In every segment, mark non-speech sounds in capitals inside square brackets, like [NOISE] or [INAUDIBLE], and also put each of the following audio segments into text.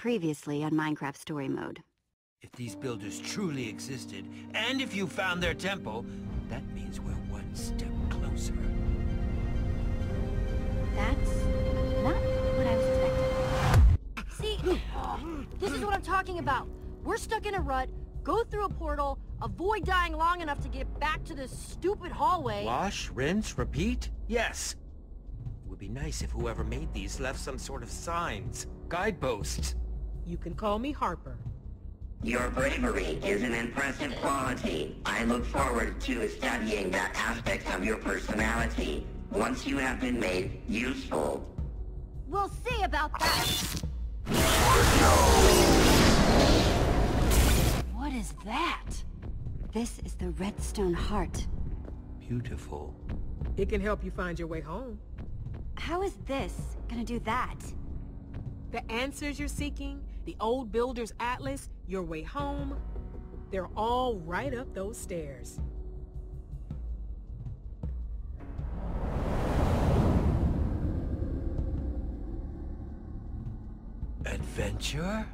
Previously on Minecraft Story Mode. If these builders truly existed, and if you found their temple, that means we're one step closer. That's not what I was expecting. See, this is what I'm talking about. We're stuck in a rut, go through a portal, avoid dying long enough to get back to this stupid hallway. Wash, rinse, repeat? Yes. It would be nice if whoever made these left some sort of signs, guideposts. You can call me Harper. Your bravery is an impressive quality. I look forward to studying that aspect of your personality once you have been made useful. We'll see about that. What is that? This is the Redstone Heart. Beautiful. It can help you find your way home. How is this gonna do that? The answers you're seeking, the old builder's atlas, your way home, they're all right up those stairs. Adventure?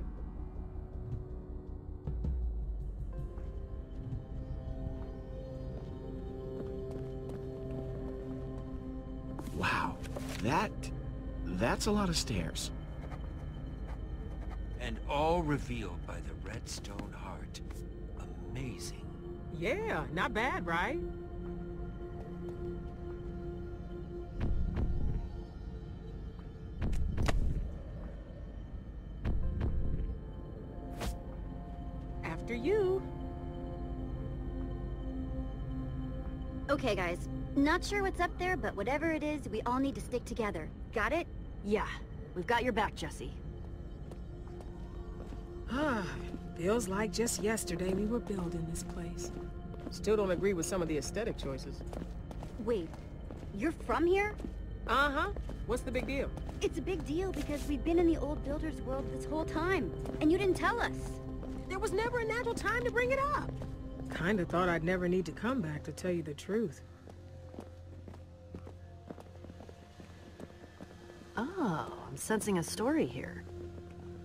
Wow, that... that's a lot of stairs. And all revealed by the Redstone Heart. Amazing. Yeah, not bad, right? After you. Okay, guys. Not sure what's up there, but whatever it is, we all need to stick together. Got it? Yeah, we've got your back, Jesse. Ah, [SIGHS] feels like just yesterday we were building this place. Still don't agree with some of the aesthetic choices. Wait, you're from here? Uh-huh. What's the big deal? It's a big deal because we've been in the old builder's world this whole time, and you didn't tell us. There was never a natural time to bring it up. Kinda thought I'd never need to come back to tell you the truth. Oh, I'm sensing a story here.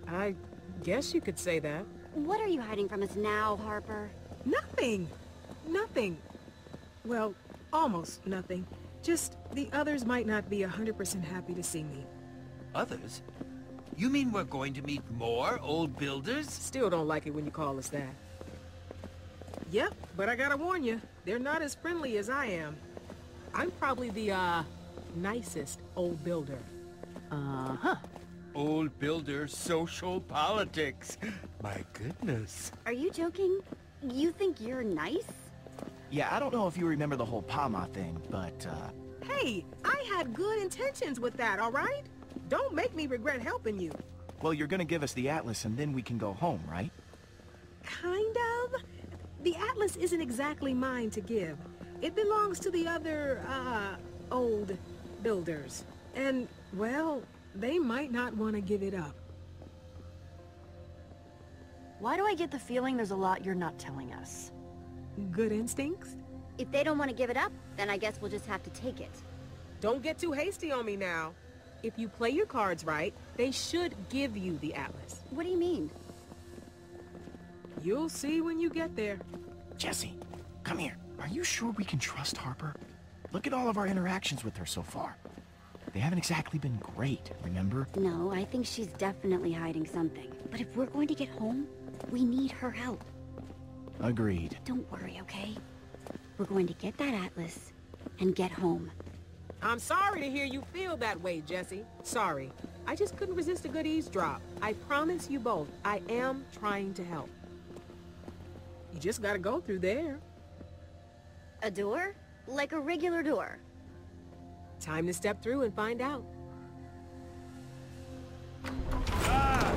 I guess you could say that. What are you hiding from us now, Harper? Nothing! Nothing. Well, almost nothing. Just the others might not be 100% happy to see me. Others? You mean we're going to meet more old builders? Still don't like it when you call us that. Yep, but I gotta warn you, they're not as friendly as I am. I'm probably the, uh, nicest old builder. Uh-huh. Old builder social politics. My goodness. Are you joking? You think you're nice? Yeah, I don't know if you remember the whole Pama thing, but, uh... Hey, I had good intentions with that, alright? Don't make me regret helping you. Well, you're gonna give us the Atlas and then we can go home, right? Kind of. The Atlas isn't exactly mine to give. It belongs to the other, uh, old builders. And, well, they might not want to give it up. Why do I get the feeling there's a lot you're not telling us? Good instincts? If they don't want to give it up, then I guess we'll just have to take it. Don't get too hasty on me now. If you play your cards right, they should give you the Atlas. What do you mean? You'll see when you get there. Jesse, come here. Are you sure we can trust Harper? Look at all of our interactions with her so far. They haven't exactly been great, remember? No, I think she's definitely hiding something. But if we're going to get home, we need her help. Agreed. Don't worry, okay? We're going to get that atlas and get home. I'm sorry to hear you feel that way, Jesse. Sorry. I just couldn't resist a good eavesdrop. I promise you both, I am trying to help. You just gotta go through there. A door? Like a regular door? Time to step through and find out. Ah!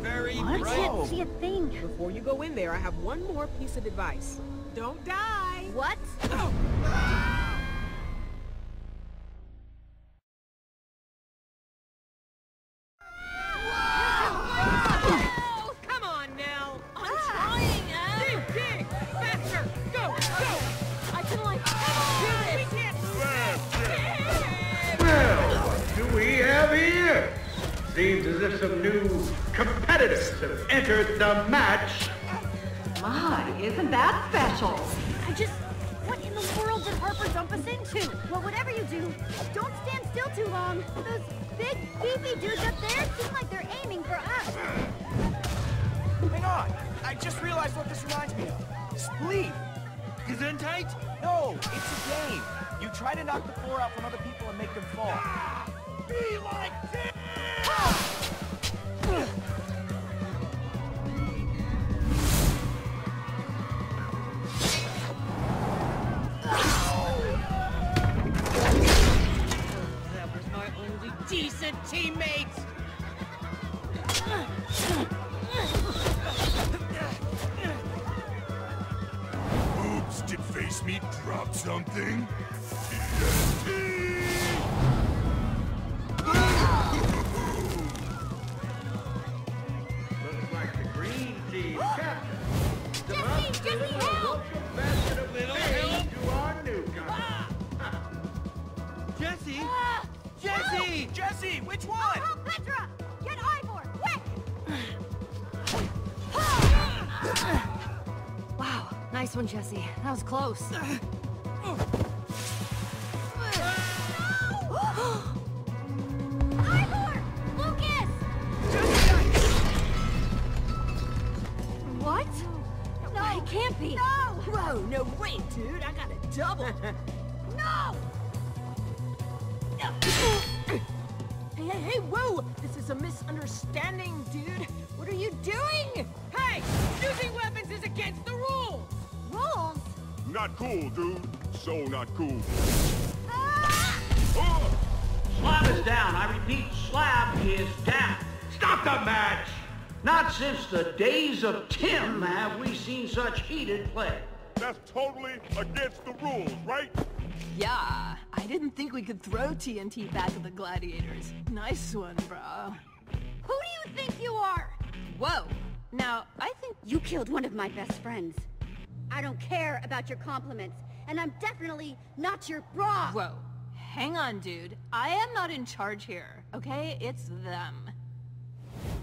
Very I bright. can't see a thing. Before you go in there, I have one more piece of advice. Don't die! What? Oh, [GASPS] some new compatible competitors have entered the match. My, isn't that special? I just... What in the world did Harper dump us into? Well, whatever you do, don't stand still too long. Those big, beefy dudes up there seem like they're aiming for us. Hang on! I just realized what this reminds me of. Spleef! Gesundheit? No, it's a game. You try to knock the floor out from other people and make them fall. Be like this! Decent teammate! Oops, did Face Meat drop something? Jesse, uh, Jesse, help! Method of fame to our newcomer. Jesse? Jesse! Jesse, which oh, one? Help Petra! Get Ivor, quick! wow, nice one, Jesse. That was close. Uh, I got a double. [LAUGHS] No! hey, hey, hey, whoa! This is a misunderstanding, dude. What are you doing? Hey! Using weapons is against the rules! Rules? Not cool, dude. So not cool. Ah! Oh! Slab is down. I repeat, slab is down. Stop the match! Not since the days of Tim have we seen such heated play. That's totally against the rules, right? Yeah, I didn't think we could throw TNT back at the gladiators. Nice one, bro. Who do you think you are? Whoa. Now, I think You killed one of my best friends. I don't care about your compliments, and I'm definitely not your bra. Whoa. Hang on, dude. I am not in charge here, okay? It's them.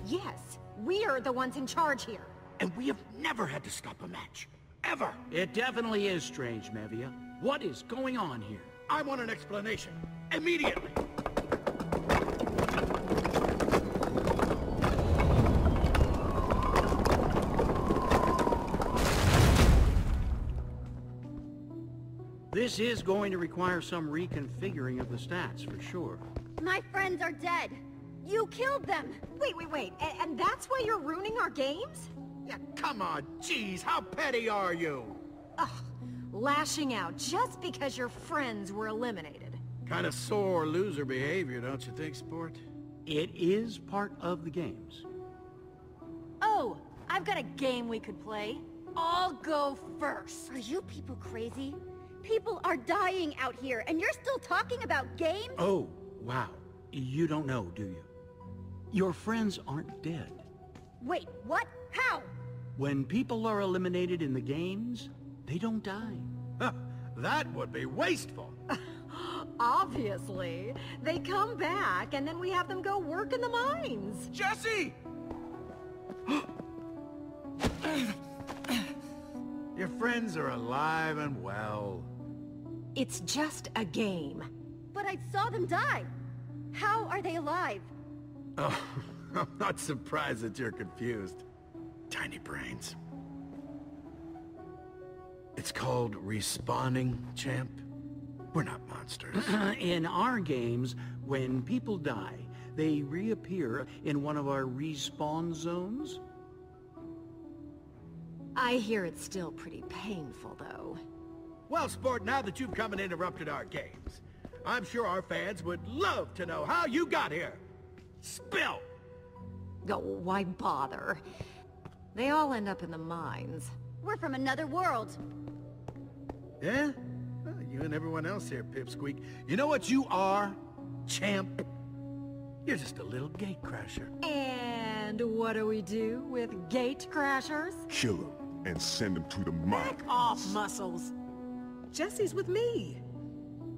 Yes, we are the ones in charge here. And we have never had to stop a match. Ever. It definitely is strange, Mevia. What is going on here? I want an explanation. Immediately. This is going to require some reconfiguring of the stats, for sure. My friends are dead. You killed them. Wait, wait, wait. And, and that's why you're ruining our games? Yeah, come on, jeez, how petty are you? Ugh, lashing out just because your friends were eliminated. Kind of sore loser behavior, don't you think, sport? It is part of the games. Oh, I've got a game we could play. I'll go first. Are you people crazy? People are dying out here, and you're still talking about games? Oh, wow. You don't know, do you? Your friends aren't dead. Wait, what? How? When people are eliminated in the games, they don't die. that would be wasteful. [LAUGHS] Obviously. They come back, and then we have them go work in the mines. Jesse! [GASPS] Your friends are alive and well. It's just a game. But I saw them die. How are they alive? Oh, [LAUGHS] I'm not surprised that you're confused. Tiny brains. It's called respawning, champ. We're not monsters. [LAUGHS] in our games, when people die, they reappear in one of our respawn zones. I hear it's still pretty painful, though. Well, sport, now that you've come and interrupted our games, I'm sure our fans would love to know how you got here. Spill! Oh, why bother? They all end up in the mines. We're from another world. Yeah? Well, you and everyone else here, Pipsqueak. You know what you are, champ? You're just a little gate crasher. And what do we do with gate crashers? Kill them and send them to the mine. Off, muscles. Jesse's with me.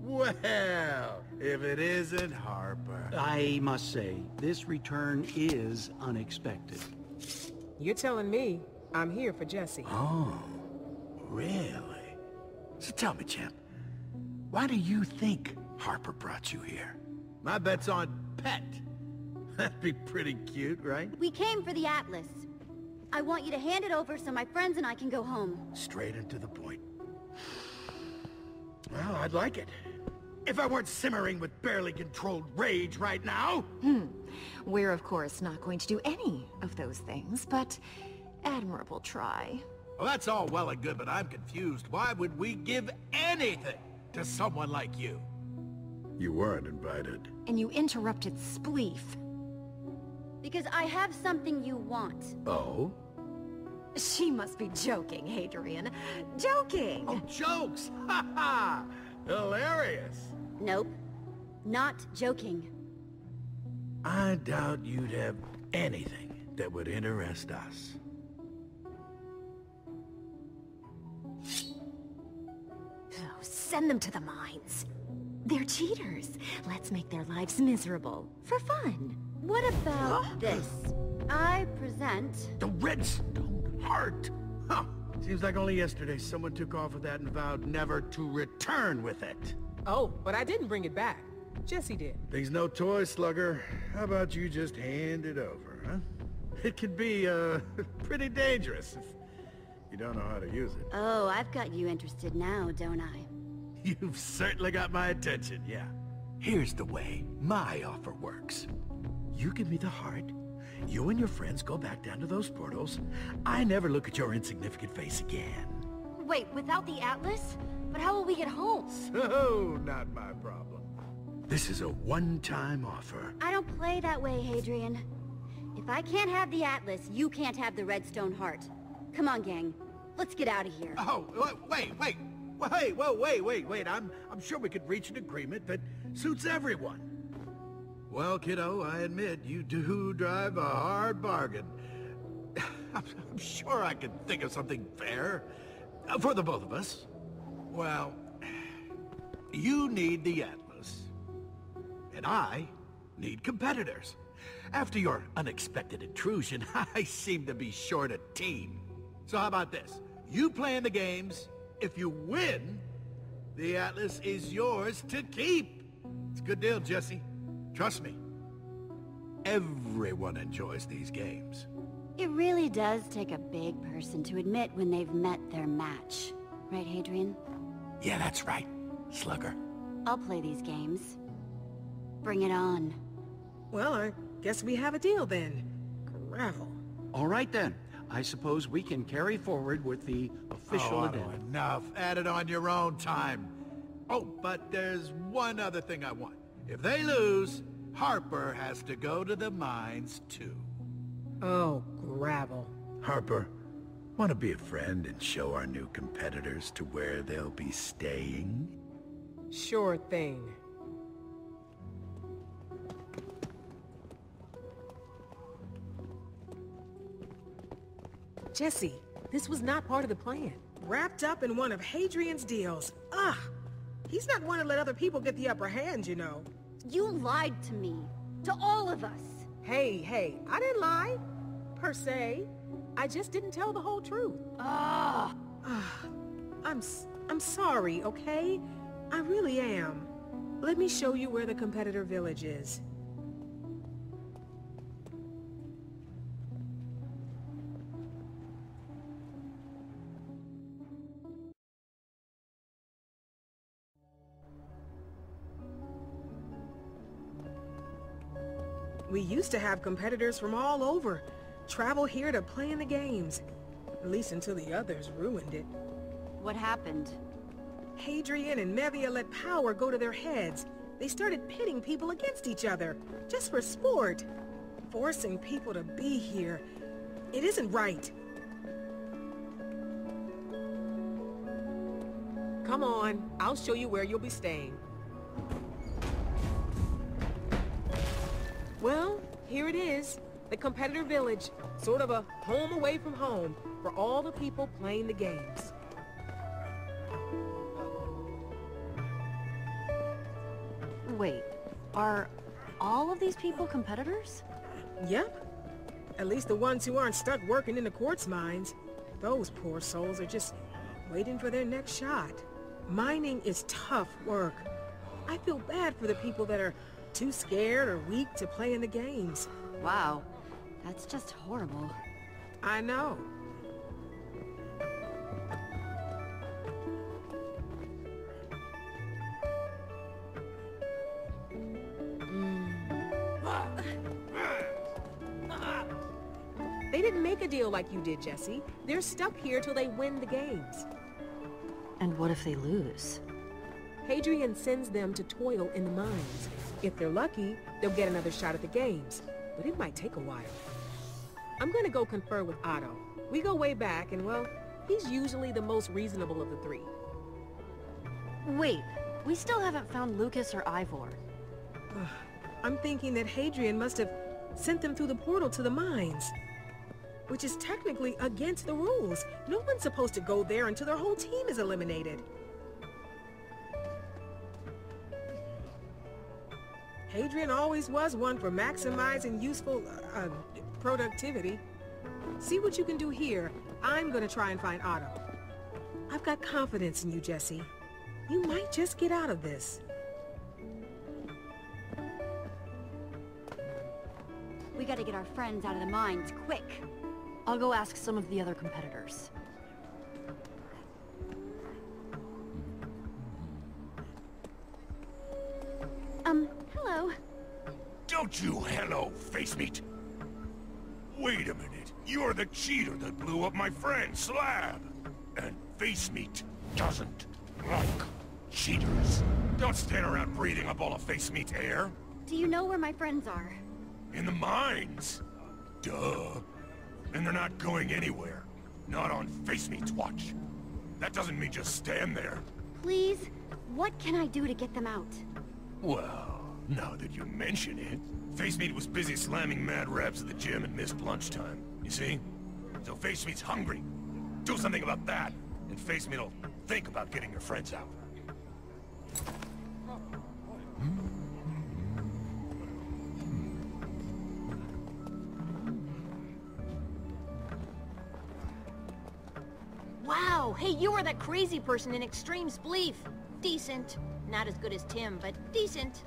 Well, if it isn't Harper. I must say, this return is unexpected. You're telling me I'm here for Jesse. Oh, really? So tell me, champ, why do you think Harper brought you here? My bet's on Pet. [LAUGHS] That'd be pretty cute, right? We came for the Atlas. I want you to hand it over so my friends and I can go home. Straight and to the point. Well, I'd like it. If I weren't simmering with barely controlled rage right now. Hmm. We're of course not going to do any of those things, but admirable try. Well, that's all well and good, but I'm confused. Why would we give anything to someone like you? You weren't invited. And you interrupted Spleef. Because I have something you want. Oh? She must be joking, Hadrian. Joking! Oh, jokes! [LAUGHS] Ha ha! Hilarious! Nope. Not joking. I doubt you'd have anything that would interest us. Oh, send them to the mines. They're cheaters. Let's make their lives miserable. For fun. What about this? I present... The Redstone Heart! Huh. Seems like only yesterday someone took off with that and vowed never to return with it. Oh, but I didn't bring it back. Jesse did. Thing's no toy, Slugger. How about you just hand it over, huh? It could be, uh, [LAUGHS] pretty dangerous if you don't know how to use it. Oh, I've got you interested now, don't I? [LAUGHS] You've certainly got my attention, yeah. Here's the way my offer works. You give me the heart, you and your friends go back down to those portals. I never look at your insignificant face again. Wait, without the Atlas? But how will we get home? So, [LAUGHS] not my problem. This is a one-time offer. I don't play that way, Hadrian. If I can't have the Atlas, you can't have the Redstone Heart. Come on, gang. Let's get out of here. Oh, wait, wait, wait, wait, wait, wait, wait. I'm, I'm sure we could reach an agreement that suits everyone. Well, kiddo, I admit you do drive a hard bargain. [LAUGHS] I'm sure I can think of something fair uh, for the both of us. Well, you need the Atlas, and I need competitors. After your unexpected intrusion, [LAUGHS] I seem to be short a team. So how about this? You play in the games. If you win, the Atlas is yours to keep. It's a good deal, Jesse. Trust me. Everyone enjoys these games. It really does take a big person to admit when they've met their match. Right, Hadrian? Yeah, that's right, Slugger. I'll play these games. Bring it on. Well, I guess we have a deal then. Gravel. All right then. I suppose we can carry forward with the official oh, addendum. enough. Add it on your own time. Oh, but there's one other thing I want. If they lose, Harper has to go to the mines too. Oh, gravel. Harper, want to be a friend and show our new competitors to where they'll be staying? Sure thing. Jesse, this was not part of the plan. Wrapped up in one of Hadrian's deals. Ugh! He's not one to let other people get the upper hand, you know. You lied to me. To all of us. Hey, hey, I didn't lie. Per se. I just didn't tell the whole truth. Ah! I'm, I'm sorry, okay? I really am. Let me show you where the competitor village is. We used to have competitors from all over. Travel here to play in the games. At least until the others ruined it. What happened? Hadrian and Mevia let power go to their heads. They started pitting people against each other, just for sport. Forcing people to be here. It isn't right. Come on, I'll show you where you'll be staying. Well, here it is. The competitor village. Sort of a home away from home for all the people playing the games. Wait, are all of these people competitors? Yep. At least the ones who aren't stuck working in the quartz mines. Those poor souls are just waiting for their next shot. Mining is tough work. I feel bad for the people that are too scared or weak to play in the games. Wow, that's just horrible. I know. Mm. They didn't make a deal like you did, Jesse. They're stuck here till they win the games. And what if they lose? Hadrian sends them to toil in the mines. If they're lucky, they'll get another shot at the games. But it might take a while. I'm gonna go confer with Otto. We go way back, and well, he's usually the most reasonable of the three. Wait, we still haven't found Lucas or Ivor. [SIGHS] I'm thinking that Hadrian must have sent them through the portal to the mines. Which is technically against the rules. No one's supposed to go there until their whole team is eliminated. Hadrian always was one for maximizing useful, uh, productivity. See what you can do here. I'm gonna try and find Otto. I've got confidence in you, Jesse. You might just get out of this. We gotta get our friends out of the mines, quick. I'll go ask some of the other competitors. Um, hello. Don't you hello, face meat. Wait a minute. You're the cheater that blew up my friend, Slab. And face meat doesn't like cheaters. Don't stand around breathing up all of face meat's air. Do you know where my friends are? In the mines. Duh. And they're not going anywhere. Not on face meat's watch. That doesn't mean just stand there. Please, what can I do to get them out? Well, now that you mention it, Face Meat was busy slamming mad raps at the gym and missed lunchtime. You see? So Face Meat's hungry. Do something about that, and Face Meat'll think about getting your friends out. Wow, hey, you were that crazy person in Extreme Spleef. Decent. Not as good as Tim, but decent.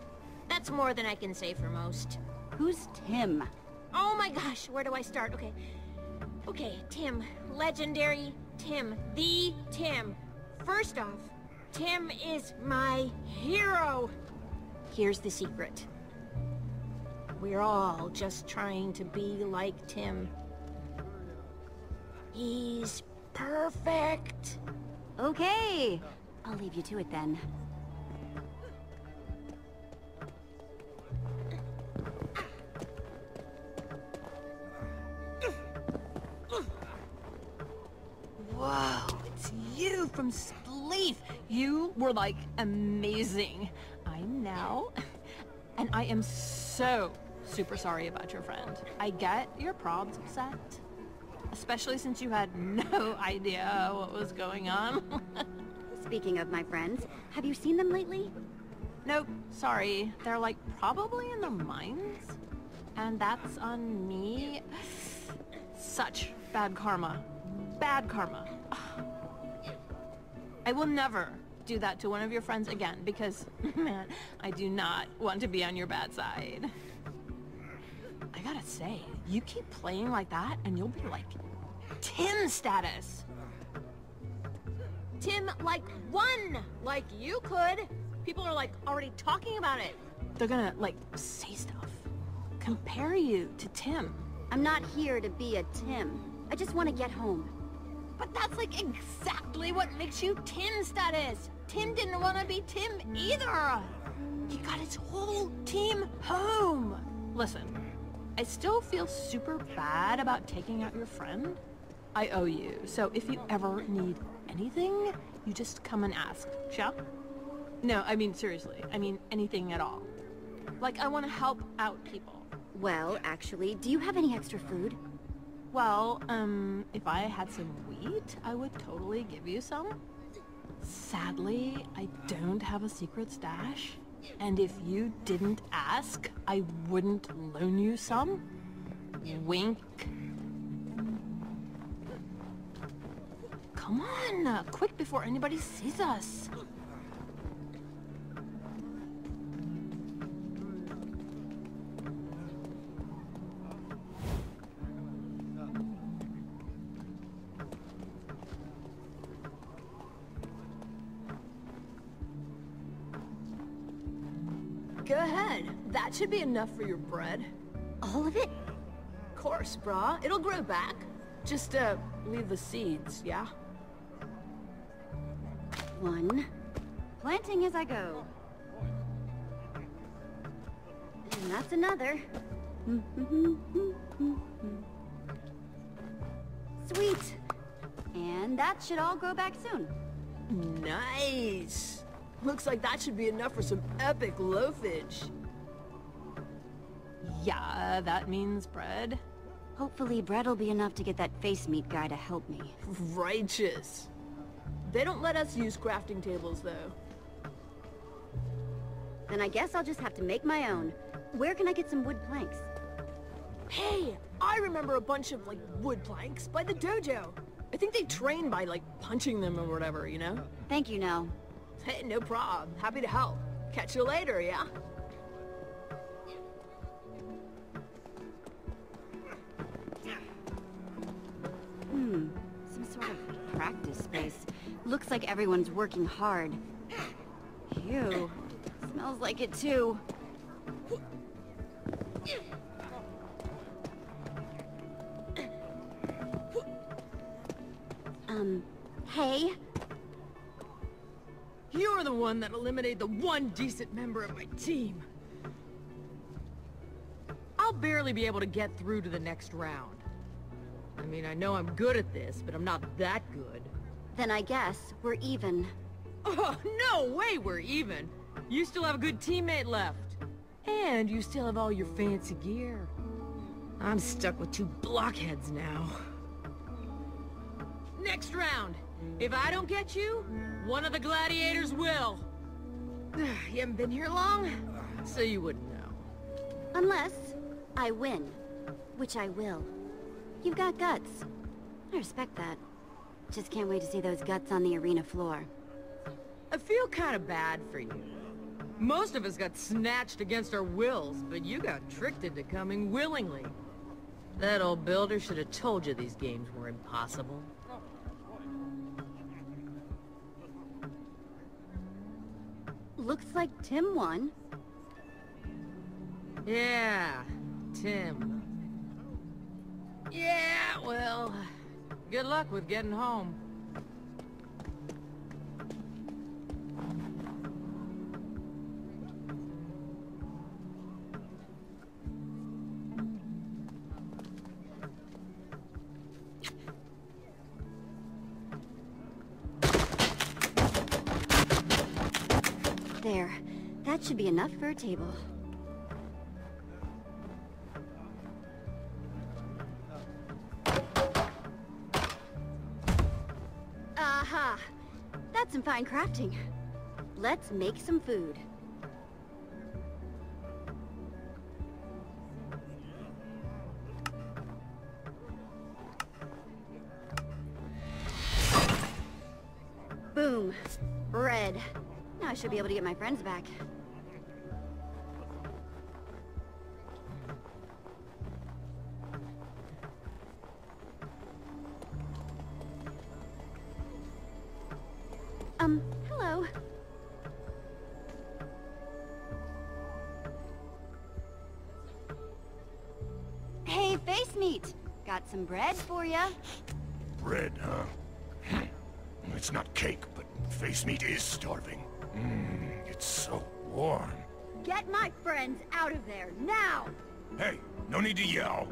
That's more than I can say for most. Who's Tim? Oh my gosh, where do I start? Okay. Okay, Tim. Legendary Tim. The Tim. First off, Tim is my hero. Here's the secret. We're all just trying to be like Tim. He's perfect. Okay. I'll leave you to it then. From Spleef. You were like amazing. I'm now, [LAUGHS] and I am so super sorry about your friend. I get your prob's upset, especially since you had [LAUGHS] no idea what was going on. [LAUGHS] Speaking of my friends, have you seen them lately? Nope, sorry. They're like probably in the mines, and that's on me. [SIGHS] Such bad karma. Bad karma. [SIGHS] I will never do that to one of your friends again because, [LAUGHS] man, I do not want to be on your bad side. I gotta say, you keep playing like that and you'll be like Tim status. Tim, like, one! Like you could. People are, like, already talking about it. They're gonna, like, say stuff. Compare you to Tim. I'm not here to be a Tim. I just want to get home. But that's like exactly what makes you Tim status. Tim didn't want to be Tim either. He got his whole team home. Listen, I still feel super bad about taking out your friend. I owe you, so if you ever need anything, you just come and ask, shall? No, I mean seriously. I mean anything at all. Like, I want to help out people. Well, actually, do you have any extra food? Well, um, if I had some wheat, I would totally give you some. Sadly, I don't have a secret stash. And if you didn't ask, I wouldn't loan you some. Wink. Come on, quick before anybody sees us. Should be enough for your bread. All of it? Of course, brah. It'll grow back. Just, uh, leave the seeds, yeah? One. Planting as I go. And that's another. [LAUGHS] Sweet. And that should all grow back soon. Nice. Looks like that should be enough for some epic loafage. Yeah, that means bread. Hopefully bread'll be enough to get that face meat guy to help me. Righteous. They don't let us use crafting tables, though. Then I guess I'll just have to make my own. Where can I get some wood planks? Hey, I remember a bunch of, like, wood planks by the dojo. I think they train by, like, punching them or whatever, you know? Thank you, Nell. Hey, no problem. Happy to help. Catch you later, yeah? Hmm, some sort of practice space. Looks like everyone's working hard. Ew, smells like it too. Um, hey? You're the one that eliminated the one decent member of my team. I'll barely be able to get through to the next round. I mean, I know I'm good at this, but I'm not that good. Then I guess we're even. Oh, no way we're even! You still have a good teammate left. And you still have all your fancy gear. I'm stuck with two blockheads now. Next round. If I don't get you, one of the gladiators will. [SIGHS] You haven't been here long, so you wouldn't know. Unless I win, which I will. You've got guts. I respect that. Just can't wait to see those guts on the arena floor. I feel kind of bad for you. Most of us got snatched against our wills, but you got tricked into coming willingly. That old builder should have told you these games were impossible. Looks like Tim won. Yeah, Tim. Yeah, well, good luck with getting home. There. That should be enough for a table. Aha! That's some fine crafting. Let's make some food. Boom. Bread. Now I should be able to get my friends back. For ya. Bread, huh? It's not cake, but face meat is starving. Mmm, it's so warm. Get my friends out of there, now! Hey, no need to yell.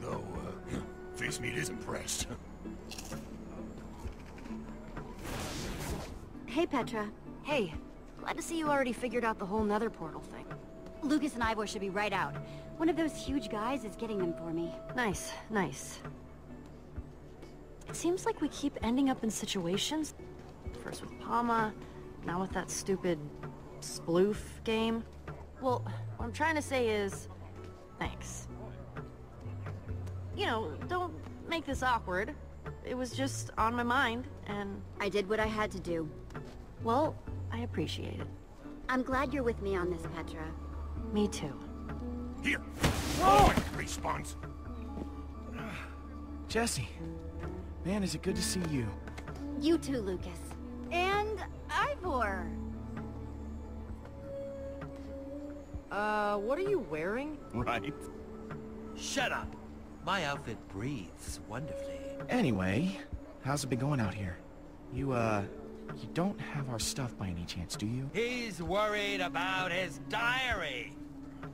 Though, uh, [LAUGHS] face meat is impressed. [LAUGHS] Hey, Petra. Hey, glad to see you already figured out the whole nether portal thing. Lucas and Ivor should be right out. One of those huge guys is getting them for me. Nice, nice. It seems like we keep ending up in situations. First with Pama, now with that stupid Spleef game. Well, what I'm trying to say is, thanks. you know, don't make this awkward. It was just on my mind, and... I did what I had to do. Well, I appreciate it. I'm glad you're with me on this, Petra. Me too. Here! Whoa! Respawns! Jesse, man, is it good to see you. You too, Lucas. And Ivor. Uh, what are you wearing? [LAUGHS] Right. Shut up. My outfit breathes wonderfully. Anyway, how's it been going out here? You, uh, you don't have our stuff by any chance, do you? He's worried about his diary.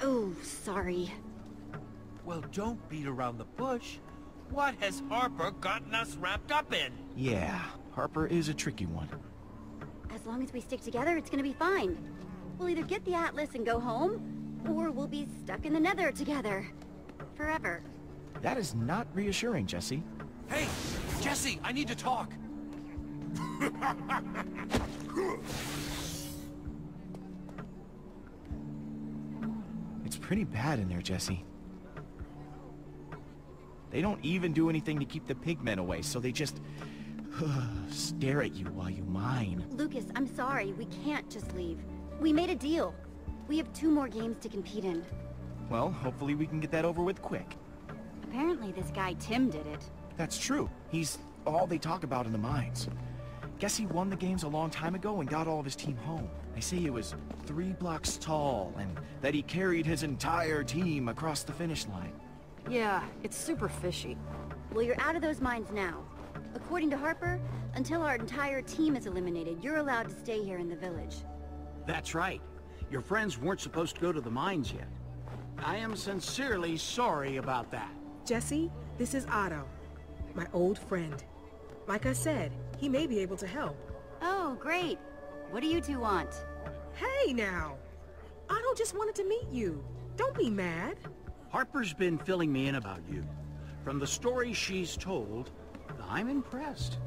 Oh, sorry. Well, don't beat around the bush. What has Harper gotten us wrapped up in? Yeah, Harper is a tricky one. As long as we stick together, it's gonna be fine. We'll either get the Atlas and go home, or we'll be stuck in the Nether together. Forever. That is not reassuring, Jesse. Hey, Jesse, I need to talk. It's pretty bad in there, Jesse. They don't even do anything to keep the pigmen away, so they just [SIGHS] stare at you while you mine. Lucas, I'm sorry. We can't just leave. We made a deal. We have two more games to compete in. Well, hopefully we can get that over with quick. Apparently this guy Tim did it. That's true. He's all they talk about in the mines. Guess he won the games a long time ago and got all of his team home. They say he was three blocks tall and that he carried his entire team across the finish line. Yeah, it's super fishy. Well, you're out of those mines now. According to Harper, until our entire team is eliminated, you're allowed to stay here in the village. That's right. Your friends weren't supposed to go to the mines yet. I am sincerely sorry about that. Jesse, this is Otto, my old friend. Like I said, he may be able to help. Oh, great. What do you two want? Hey now! Otto just wanted to meet you. Don't be mad. Harper's been filling me in about you. From the story she's told, I'm impressed.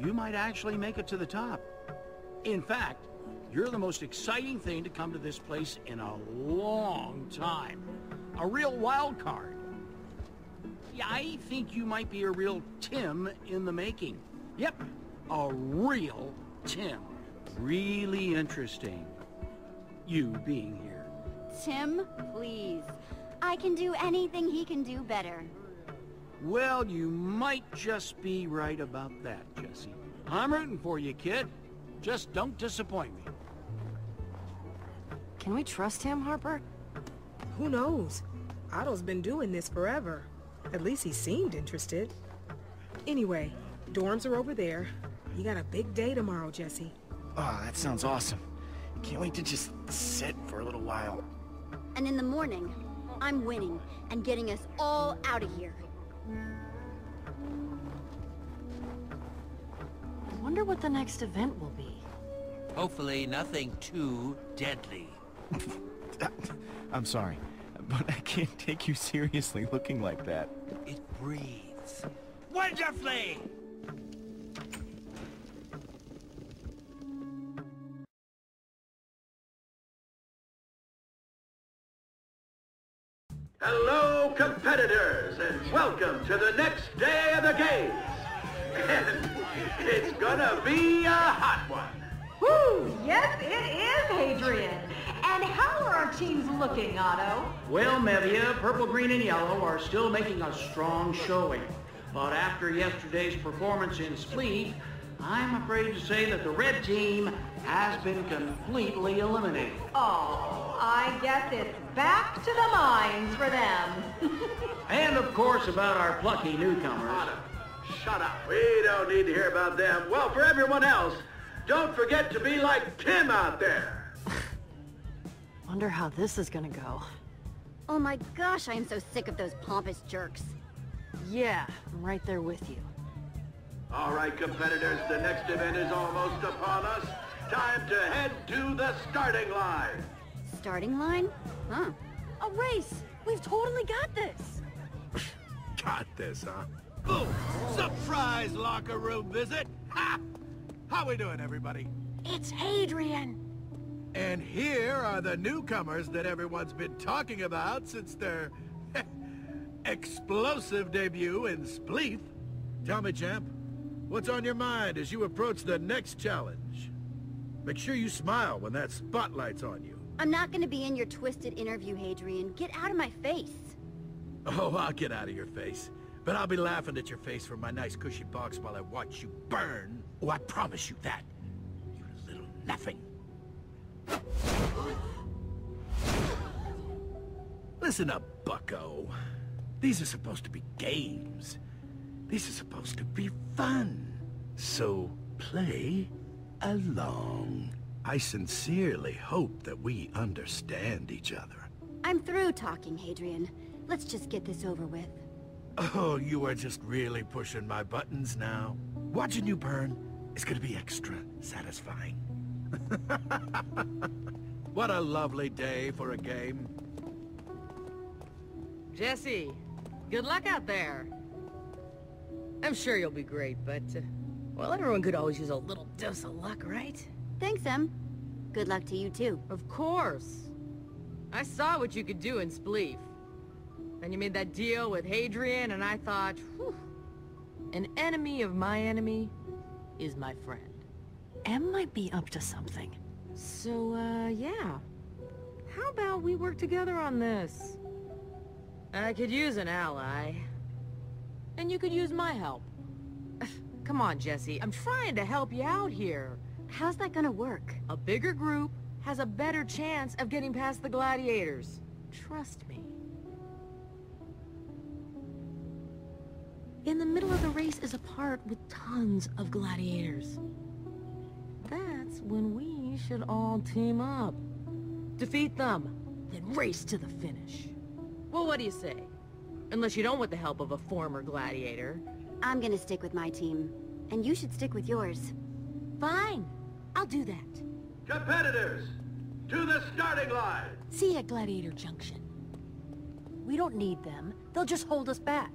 You might actually make it to the top. In fact, you're the most exciting thing to come to this place in a long time. A real wild card. Yeah, I think you might be a real Tim in the making. Yep, a real Tim. Really interesting. You being here. Tim, please. I can do anything he can do better. Well, you might just be right about that, Jesse. I'm rooting for you, kid. Just don't disappoint me. Can we trust him, Harper? Who knows? Otto's been doing this forever. At least he seemed interested. Anyway, dorms are over there. You got a big day tomorrow, Jesse. Oh, that sounds awesome. Can't wait to just sit for a little while. And in the morning, I'm winning and getting us all out of here. I wonder what the next event will be. Hopefully nothing too deadly. [LAUGHS] I'm sorry, but I can't take you seriously looking like that. It breathes. Wonderfully! Making a strong showing. But after yesterday's performance in Spleef, I'm afraid to say that the red team has been completely eliminated. Oh, I guess it's back to the mines for them. [LAUGHS] And of course about our plucky newcomers. Shut up. We don't need to hear about them. Well, for everyone else, don't forget to be like Tim out there. [SIGHS] Wonder how this is gonna go. Oh my gosh, I am so sick of those pompous jerks. Yeah, I'm right there with you. All right, competitors, the next event is almost upon us. Time to head to the starting line. Starting line? Huh. A race! We've totally got this! [LAUGHS] Got this, huh? Boom! Surprise locker room visit! Ha! How we doing, everybody? It's Hadrian. And here are the newcomers that everyone's been talking about since their [LAUGHS] explosive debut in Spleef. Tell me, champ, what's on your mind as you approach the next challenge? Make sure you smile when that spotlight's on you. I'm not gonna be in your twisted interview, Hadrian. Get out of my face. Oh, I'll get out of your face. But I'll be laughing at your face from my nice cushy box while I watch you burn. Oh, I promise you that. You little nothing. Listen up, bucko. These are supposed to be games. These are supposed to be fun. So play along. I sincerely hope that we understand each other. I'm through talking, Hadrian. Let's just get this over with. Oh, you are just really pushing my buttons now. Watching you burn is gonna be extra satisfying. [LAUGHS] what a lovely day for a game. Jesse, good luck out there. I'm sure you'll be great, but, uh, well, everyone could always use a little dose of luck, right? Thanks, Em. Good luck to you, too. Of course. I saw what you could do in Spleef. Then you made that deal with Hadrian, and I thought, whew, an enemy of my enemy is my friend. Em might be up to something. So, uh, yeah. How about we work together on this? I could use an ally. And you could use my help. [SIGHS] Come on, Jesse. I'm trying to help you out here. How's that gonna work? A bigger group has a better chance of getting past the gladiators. Trust me. In the middle of the race is a part with tons of gladiators. That's when we should all team up. Defeat them, then race to the finish. Well, what do you say? Unless you don't want the help of a former gladiator. I'm gonna stick with my team. And you should stick with yours. Fine. I'll do that. Competitors, to the starting line! See you at Gladiator Junction. We don't need them. They'll just hold us back.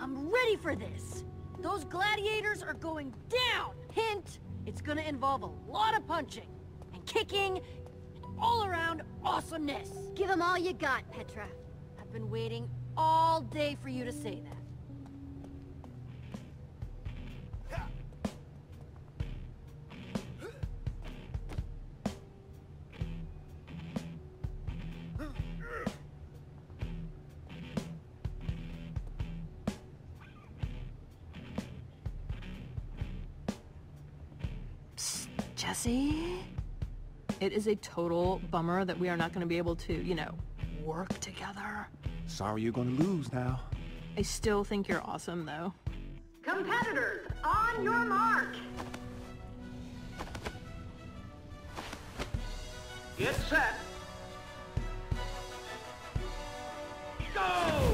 I'm ready for this! Those gladiators are going down! Hint, it's gonna involve a lot of punching, and kicking, and all-around awesomeness! Give them all you got, Petra. I've been waiting all day for you to say that. Jesse? It is a total bummer that we are not going to be able to, you know, work together. Sorry you're gonna lose now. I still think you're awesome, though. Competitors, on your mark! Get set! Go!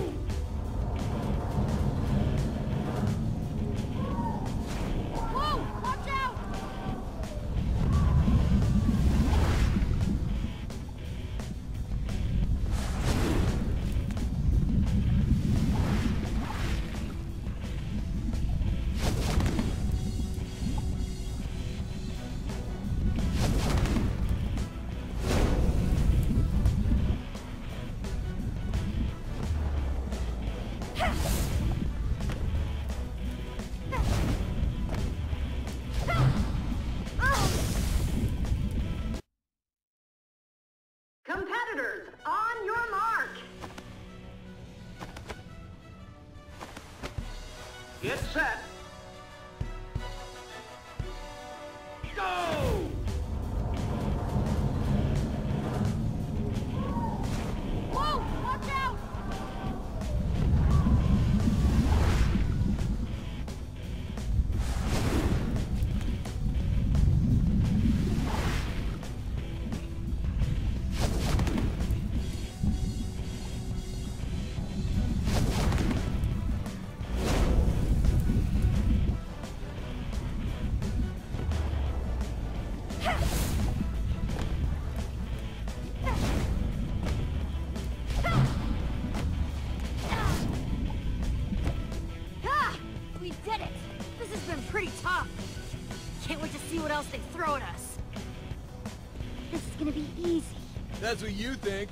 That's what you think.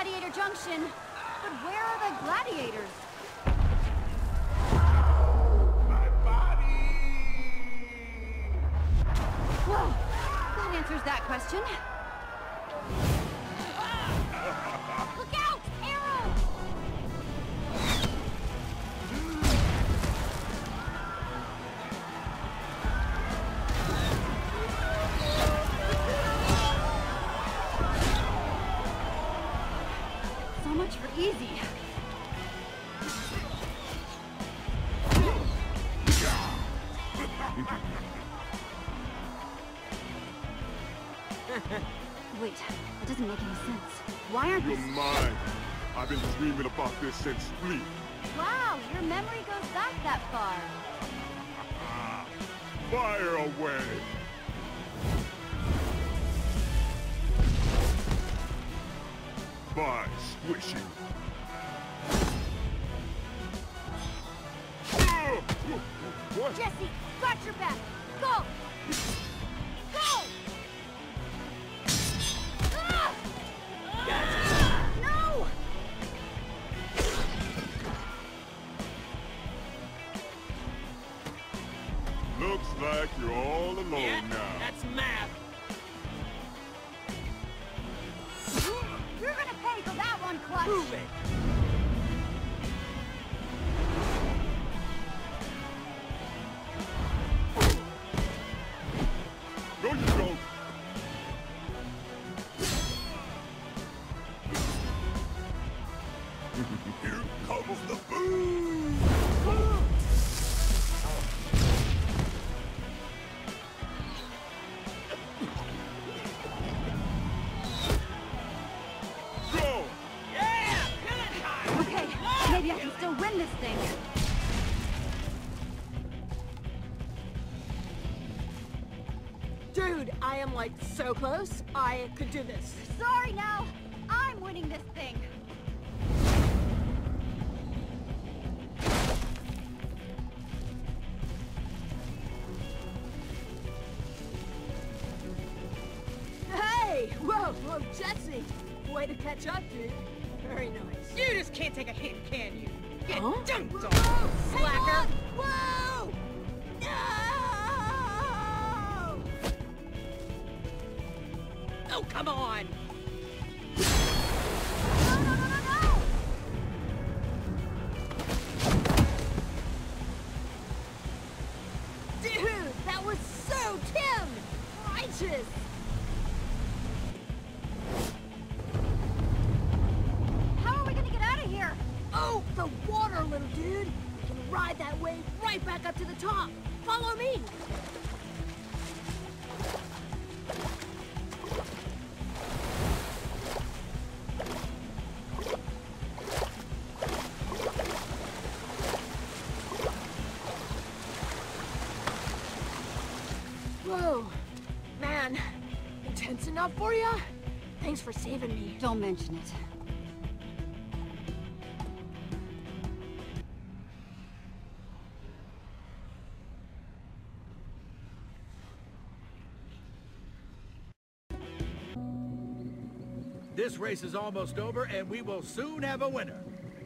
Gladiator Junction. I've been dreaming about this since Spleef. like so close, I could do this. Sorry now, out for you. Thanks for saving me. Don't mention it. This race is almost over, and we will soon have a winner.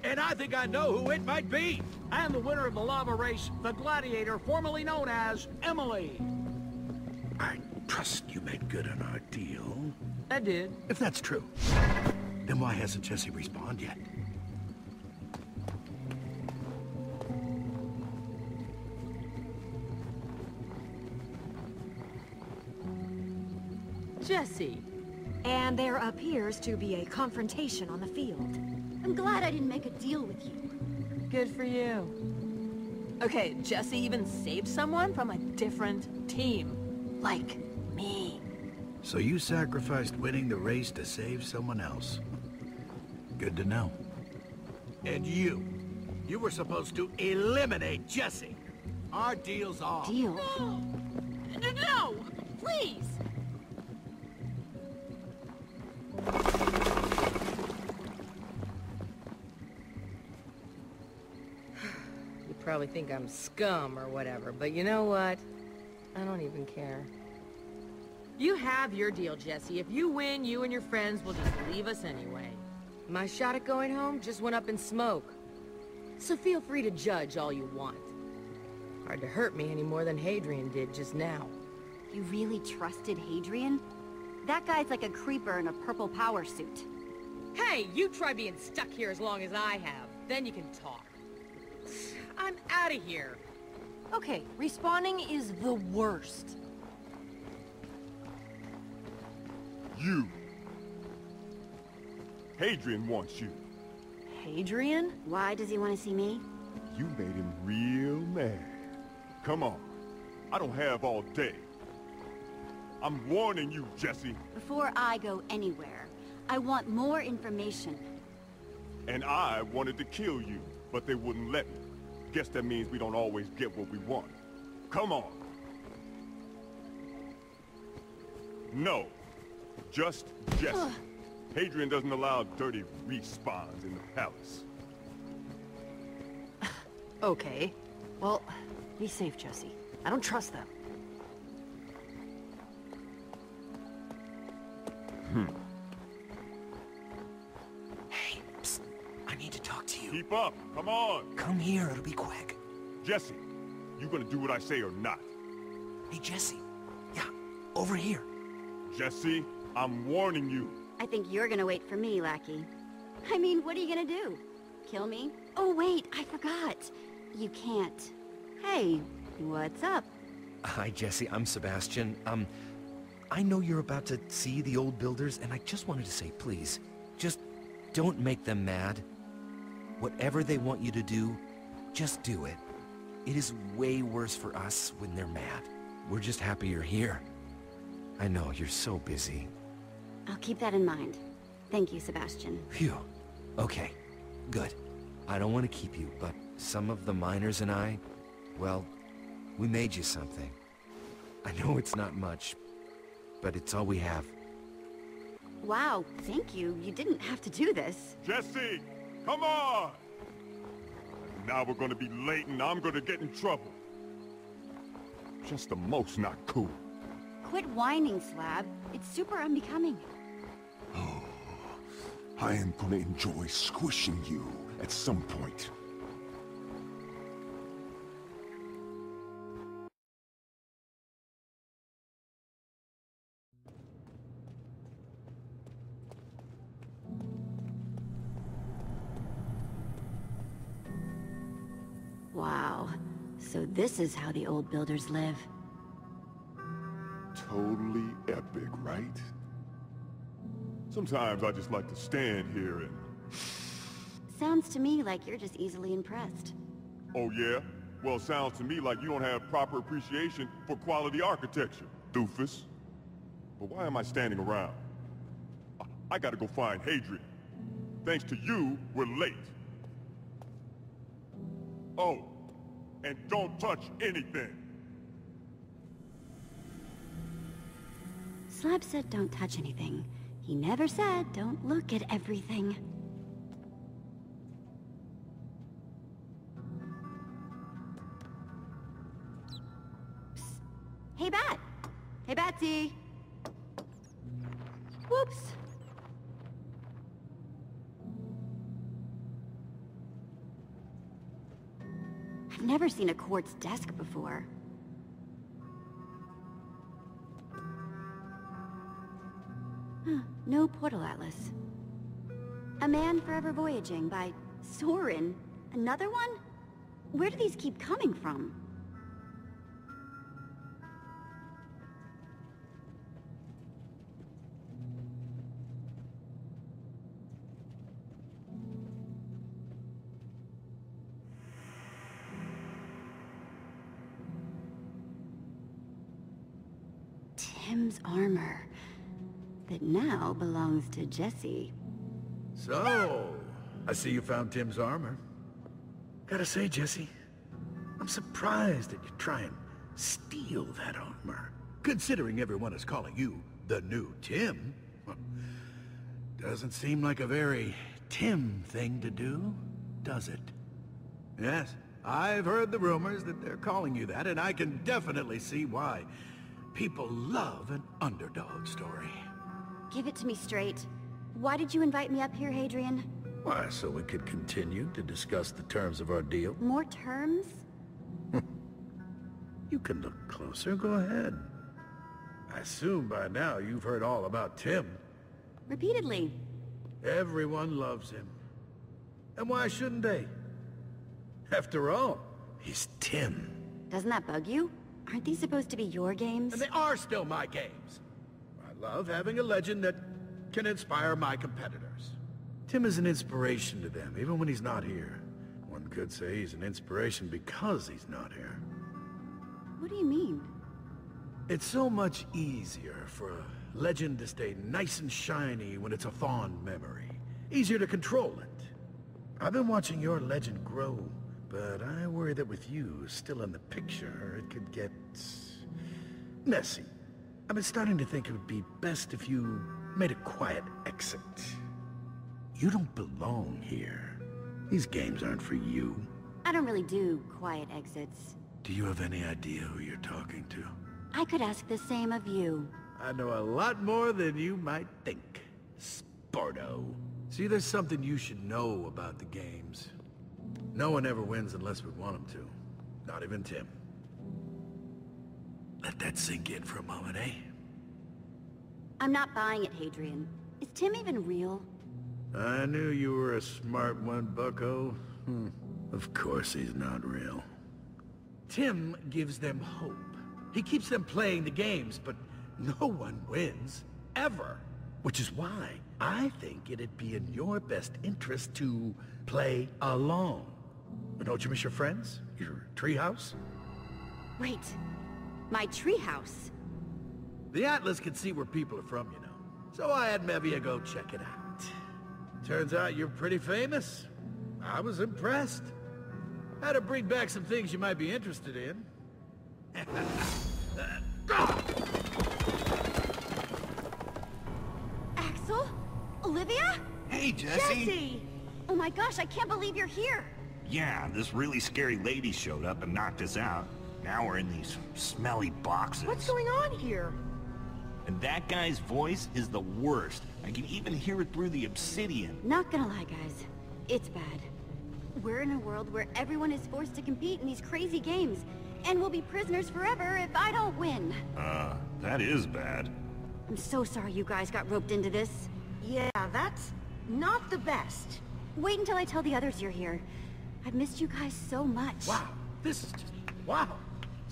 And I think I know who it might be. I am the winner of the lava race, the gladiator formerly known as Emily. I trust you made good on I did. If that's true, then why hasn't Jesse respawned yet? Jesse. And there appears to be a confrontation on the field. I'm glad I didn't make a deal with you. Good for you. Okay, Jesse even saved someone from a different team. Like me. So you sacrificed winning the race to save someone else. Good to know. And you. You were supposed to eliminate Jesse. Our deal's off. Deal? No, no, please! You probably think I'm scum or whatever, but you know what? I don't even care. You have your deal, Jesse. If you win, you and your friends will just leave us anyway. My shot at going home just went up in smoke. So feel free to judge all you want. Hard to hurt me any more than Hadrian did just now. You really trusted Hadrian? That guy's like a creeper in a purple power suit. Hey, you try being stuck here as long as I have. Then you can talk. [SIGHS] I'm out of here. Okay, respawning is the worst. You. Hadrian wants you. Hadrian? Why does he want to see me? You made him real mad. Come on. I don't have all day. I'm warning you, Jesse. Before I go anywhere, I want more information. And I wanted to kill you, but they wouldn't let me. Guess that means we don't always get what we want. Come on. No. Just Jesse. Hadrian doesn't allow dirty respawns in the palace. [SIGHS] Okay. Well, be safe, Jesse. I don't trust them. Hmm. Hey, psst. I need to talk to you. Keep up. Come on. Come here, it'll be quick. Jesse, you gonna do what I say or not? Hey, Jesse. Yeah, over here. Jesse, I'm warning you. I think you're gonna wait for me, Lackey. I mean, what are you gonna do? Kill me? Oh, wait, I forgot. You can't. Hey, what's up? Hi, Jesse. I'm Sebastian. Um, I know you're about to see the old builders, and I just wanted to say, please, just don't make them mad. Whatever they want you to do, just do it. It is way worse for us when they're mad. We're just happy you're here. I know, you're so busy. I'll keep that in mind. Thank you, Sebastian. Phew. Okay, good. I don't want to keep you, but some of the miners and I, well, we made you something. I know it's not much, but it's all we have. Wow, thank you. You didn't have to do this. Jesse, come on! Now we're gonna be late and I'm gonna get in trouble. Just the most not cool. Quit whining, Slab. It's super unbecoming. I am gonna enjoy squishing you at some point. Wow. So this is how the old builders live. Totally epic, right? Sometimes I just like to stand here and... Sounds to me like you're just easily impressed. Oh yeah? Well, sounds to me like you don't have proper appreciation for quality architecture, doofus. But why am I standing around? I, I gotta go find Hadrian. Thanks to you, we're late. Oh, and don't touch anything. Slab said don't touch anything. He never said don't look at everything. Psst. Hey, Bat! Hey, Batsy! Whoops! I've never seen a quartz desk before. [GASPS] No portal atlas. A Man Forever Voyaging by Soren. Another one? Where do these keep coming from? Tim's armor. That now belongs to Jesse. So, I see you found Tim's armor. Gotta say, Jesse, I'm surprised that you try and steal that armor. Considering everyone is calling you the new Tim. Doesn't seem like a very Tim thing to do, does it? Yes, I've heard the rumors that they're calling you that, and I can definitely see why. People love an underdog story. Give it to me straight. Why did you invite me up here, Hadrian? Why, so we could continue to discuss the terms of our deal. More terms? [LAUGHS] You can look closer, go ahead. I assume by now you've heard all about Tim. Repeatedly. Everyone loves him. And why shouldn't they? After all, he's Tim. Doesn't that bug you? Aren't these supposed to be your games? And they are still my games. Love having a legend that can inspire my competitors. Tim is an inspiration to them, even when he's not here. One could say he's an inspiration because he's not here. What do you mean? It's so much easier for a legend to stay nice and shiny when it's a fond memory. Easier to control it. I've been watching your legend grow, but I worry that with you still in the picture, it could get... messy. I've been starting to think it would be best if you made a quiet exit. You don't belong here. These games aren't for you. I don't really do quiet exits. Do you have any idea who you're talking to? I could ask the same of you. I know a lot more than you might think. Sparto. See, there's something you should know about the games. No one ever wins unless we want them to. Not even Tim. Let that sink in for a moment, eh? I'm not buying it, Hadrian. Is Tim even real? I knew you were a smart one, bucko. Hmm. Of course he's not real. Tim gives them hope. He keeps them playing the games, but no one wins. Ever. Which is why I think it'd be in your best interest to play alone. Don't you miss your friends? Your treehouse? Wait. My treehouse? The Atlas can see where people are from, you know. So I had Mevia go check it out. Turns out you're pretty famous. I was impressed. Had to bring back some things you might be interested in. [LAUGHS] Axel? Olivia? Hey, Jesse. Jesse! Oh my gosh, I can't believe you're here. Yeah, this really scary lady showed up and knocked us out. Now we're in these smelly boxes. What's going on here? And that guy's voice is the worst. I can even hear it through the obsidian. Not gonna lie, guys. It's bad. We're in a world where everyone is forced to compete in these crazy games, and we'll be prisoners forever if I don't win. Uh, that is bad. I'm so sorry you guys got roped into this. Yeah, that's not the best. Wait until I tell the others you're here. I've missed you guys so much. Wow, this is just... wow.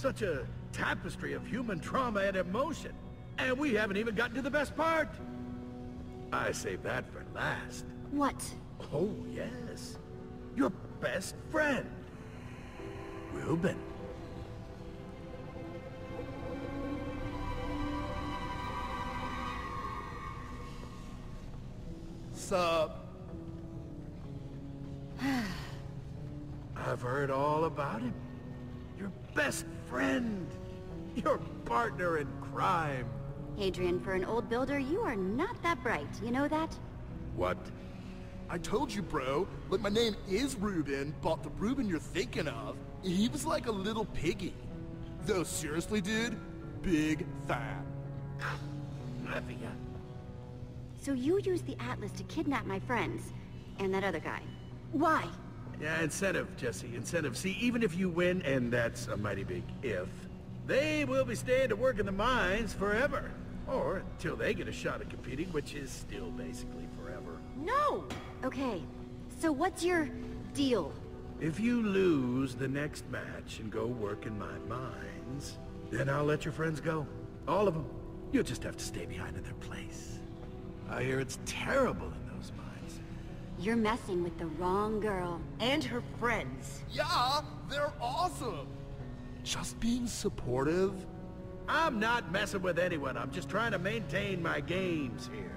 Such a tapestry of human trauma and emotion. And we haven't even gotten to the best part. I saved that for last. What? Oh, yes. Your best friend. Reuben. Sup? [SIGHS] I've heard all about him. Your best friend. Your partner in crime. Hadrian, for an old builder, you are not that bright. You know that? What? I told you, bro. Look, my name is Reuben, but the Reuben you're thinking of, he was like a little piggy. Though seriously, dude, big fan. Mafia. So you used the Atlas to kidnap my friends, and that other guy. Why? Yeah, incentive, Jesse, incentive. See, even if you win, and that's a mighty big if, they will be staying to work in the mines forever. Or until they get a shot at competing, which is still basically forever. No! Okay, so what's your deal? If you lose the next match and go work in my mines, then I'll let your friends go. All of them. You'll just have to stay behind in their place. I hear it's terrible in those mines. You're messing with the wrong girl. And her friends. Yeah, they're awesome. Just being supportive, I'm not messing with anyone. I'm just trying to maintain my games here.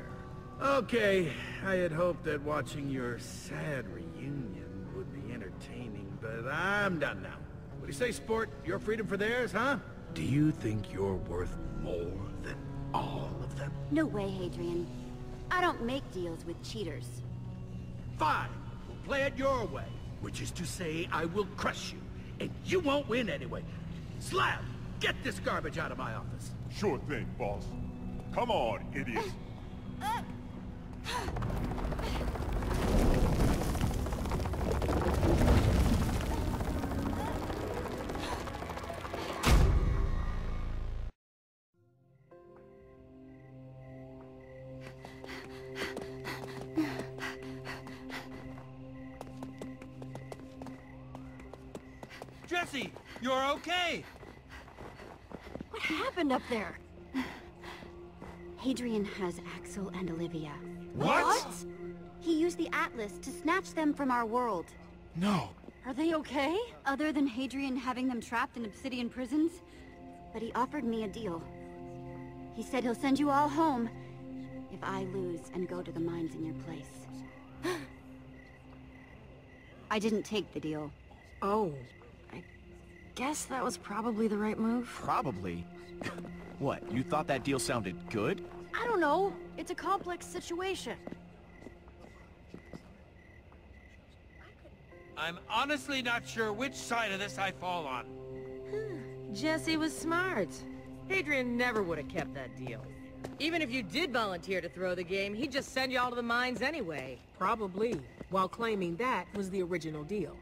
Okay, I had hoped that watching your sad reunion would be entertaining, but I'm done now. What do you say, sport? Your freedom for theirs, huh? Do you think you're worth more than all of them? No way, Hadrian. I don't make deals with cheaters. Fine. We'll play it your way. Which is to say, I will crush you. And you won't win anyway. Slab, get this garbage out of my office. Sure thing, boss. Come on, idiot. [LAUGHS] you're okay. What happened up there? Hadrian has Axel and Olivia. What? He used the Atlas to snatch them from our world. No. Are they okay? Other than Hadrian having them trapped in obsidian prisons, but he offered me a deal. He said he'll send you all home if I lose and go to the mines in your place. [GASPS] I didn't take the deal. Oh. I guess that was probably the right move. Probably. What, you thought that deal sounded good? I don't know. It's a complex situation. I'm honestly not sure which side of this I fall on. Hmm, Jesse was smart. Hadrian never would have kept that deal. Even if you did volunteer to throw the game, he'd just send you all to the mines anyway. Probably, while claiming that was the original deal.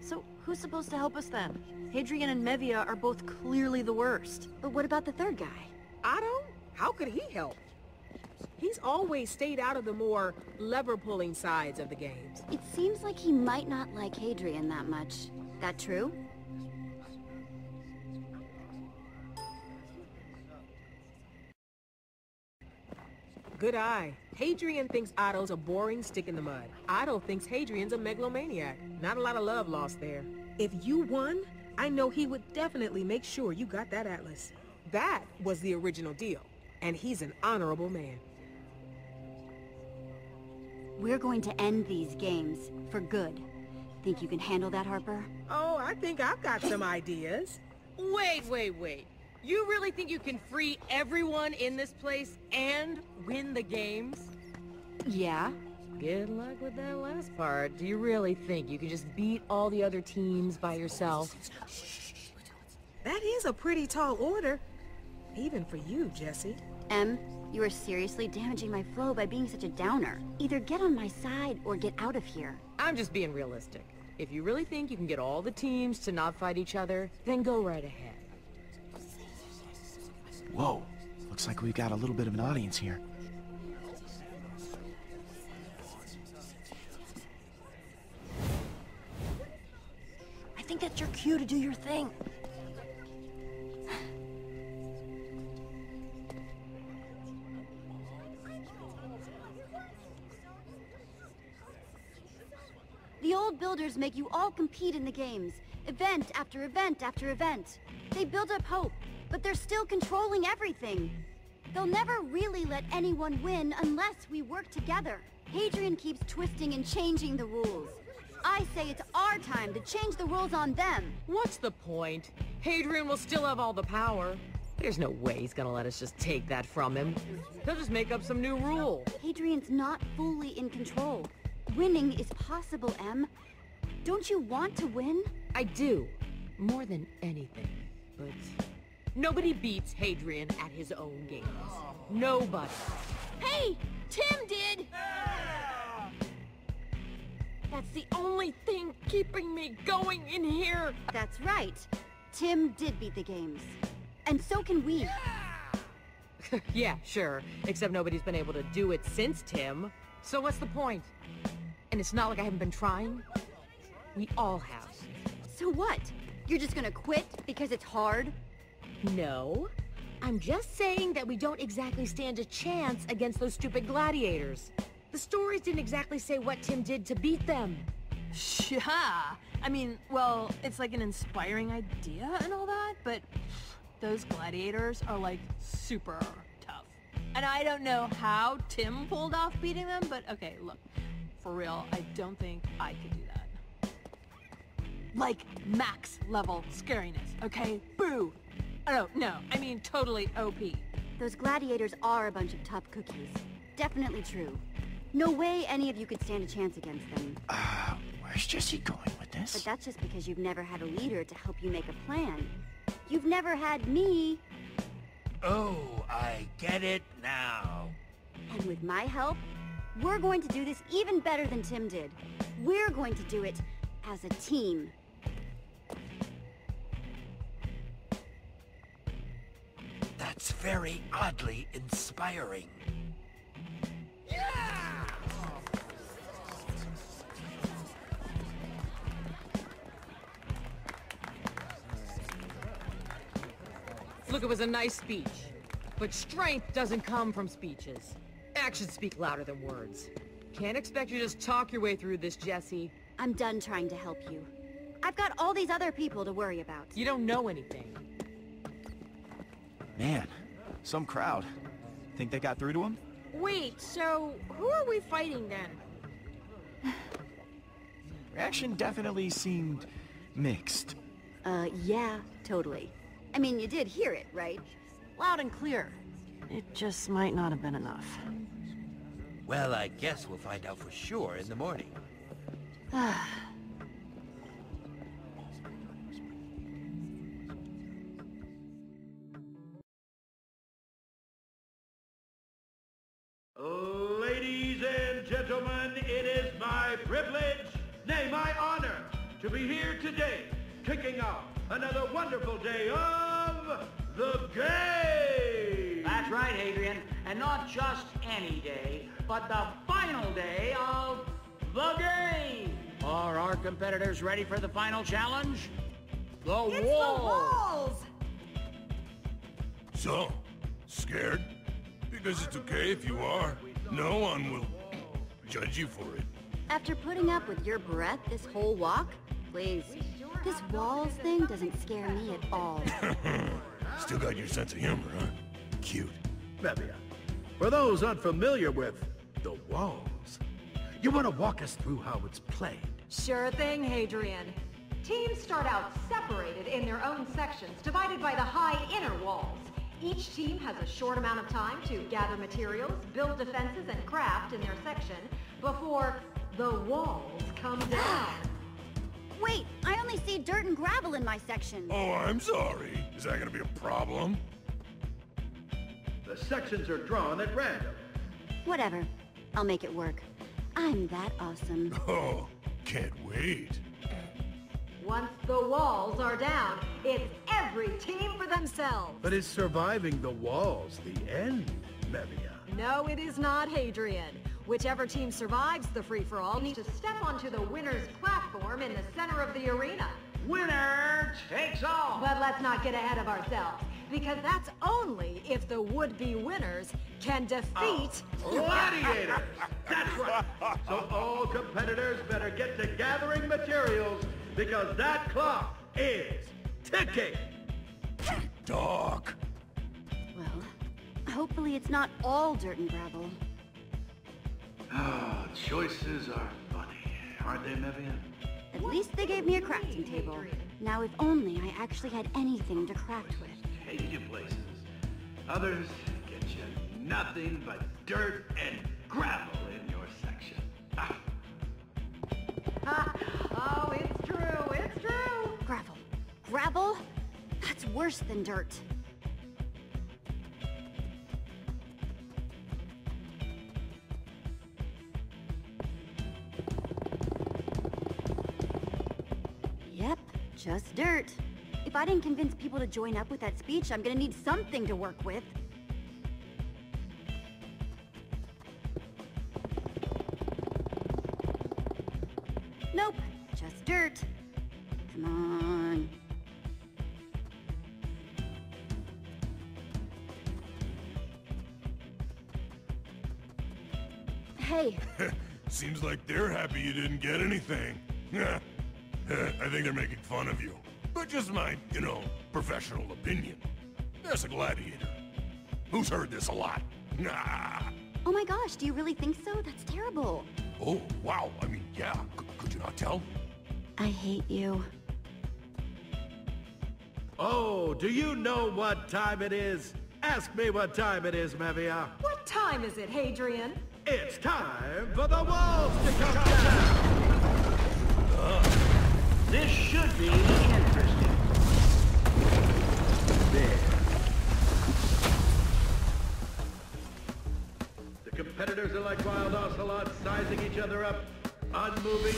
So, who's supposed to help us then? Hadrian and Mevia are both clearly the worst. But what about the third guy? Otto? How could he help? He's always stayed out of the more lever-pulling sides of the games. It seems like he might not like Hadrian that much. That true? Good eye. Hadrian thinks Otto's a boring stick in the mud. Otto thinks Hadrian's a megalomaniac. Not a lot of love lost there. If you won, I know he would definitely make sure you got that atlas. That was the original deal. And he's an honorable man. We're going to end these games for good. Think you can handle that, Harper? Oh, I think I've got some [LAUGHS] ideas. Wait, wait, wait. You really think you can free everyone in this place and win the games? Yeah. Good luck with that last part. Do you really think you can just beat all the other teams by yourself? That is a pretty tall order. Even for you, Jesse. Em, you are seriously damaging my flow by being such a downer. Either get on my side or get out of here. I'm just being realistic. If you really think you can get all the teams to not fight each other, then go right ahead. Whoa. Looks like we've got a little bit of an audience here. I think that's your cue to do your thing. The old builders make you all compete in the games. Event after event after event. They build up hope, but they're still controlling everything. They'll never really let anyone win unless we work together. Hadrian keeps twisting and changing the rules. I say it's our time to change the rules on them. What's the point? Hadrian will still have all the power. There's no way he's gonna let us just take that from him. He'll just make up some new rule. Hadrian's not fully in control. Winning is possible, Em. Don't you want to win? I do. More than anything. But nobody beats Hadrian at his own games. Nobody. Hey! Tim did! That's the only thing keeping me going in here! That's right. Tim did beat the games. And so can we. [LAUGHS] yeah, sure. Except nobody's been able to do it since Tim. So what's the point? And it's not like I haven't been trying. We all have. So what? You're just gonna quit because it's hard? No. I'm just saying that we don't exactly stand a chance against those stupid gladiators. The stories didn't exactly say what Tim did to beat them. [LAUGHS] Yeah. I mean, well, it's like an inspiring idea and all that, but those gladiators are like super tough. And I don't know how Tim pulled off beating them, but okay, look, for real, I don't think I could do that. Like max level scariness, okay? Boo! Oh, no, I mean totally OP. Those gladiators are a bunch of tough cookies. Definitely true. No way any of you could stand a chance against them. Uh, [SIGHS] where's Jesse going with this? But that's just because you've never had a leader to help you make a plan. You've never had me. Oh, I get it now. And with my help, we're going to do this even better than Tim did. We're going to do it as a team. That's very oddly inspiring. Look, it was a nice speech. But strength doesn't come from speeches. Actions speak louder than words. Can't expect you to just talk your way through this, Jesse. I'm done trying to help you. I've got all these other people to worry about. You don't know anything. Man, some crowd. Think they got through to him? Wait, so who are we fighting then? Reaction definitely seemed mixed. Uh, yeah, totally. I mean, you did hear it, right? Loud and clear. It just might not have been enough. Well, I guess we'll find out for sure in the morning. Another wonderful day of the game. That's right, Hadrian. And not just any day, but the final day of the game. Are our competitors ready for the final challenge? The It's wall. the walls! So, scared? Because it's okay if you are. No one will judge you for it. After putting up with your breath this whole walk, please. This walls thing doesn't scare me at all. [LAUGHS] Still got your sense of humor, huh? Cute. Mevia, for those unfamiliar with the walls, you want to walk us through how it's played? Sure thing, Hadrian. Teams start out separated in their own sections, divided by the high inner walls. Each team has a short amount of time to gather materials, build defenses, and craft in their section before the walls come down. [GASPS] [GASPS] [GASPS] Wait, I only see dirt and gravel in my section. Oh, I'm sorry. Is that gonna be a problem? The sections are drawn at random. Whatever. I'll make it work. I'm that awesome. [LAUGHS] Oh, can't wait. Once the walls are down, it's every team for themselves. But is surviving the walls the end, Mevia? No, it is not, Hadrian. Whichever team survives the free-for-all needs to step onto the winner's platform in the center of the arena. Winner takes all. But let's not get ahead of ourselves, because that's only if the would-be winners can defeat... Oh, gladiators! That's right. So all competitors better get to gathering materials because that clock is ticking. Dog. Well, hopefully it's not all dirt and gravel. Oh, choices are funny, aren't they, Mevia? At least they gave me a crafting table. Now if only I actually had anything to craft with. Take you places. Others get you nothing but dirt and gravel in your section. Ah. [LAUGHS] oh, it's true, it's true. Gravel. Gravel? That's worse than dirt. Dirt. If I didn't convince people to join up with that speech, I'm gonna need something to work with. Nope, just dirt. Come on. Hey, [LAUGHS] Seems like they're happy you didn't get anything. [LAUGHS] I think they're making fun of you. But just my, you know, professional opinion. There's a gladiator. Who's heard this a lot? Nah. Oh my gosh, do you really think so? That's terrible. Oh, wow. I mean, yeah. C could you not tell? I hate you. Oh, do you know what time it is? Ask me what time it is, Mevia. What time is it, Hadrian? It's time for the walls to come down! This should be interesting. There. The competitors are like wild ocelots, sizing each other up, unmoving,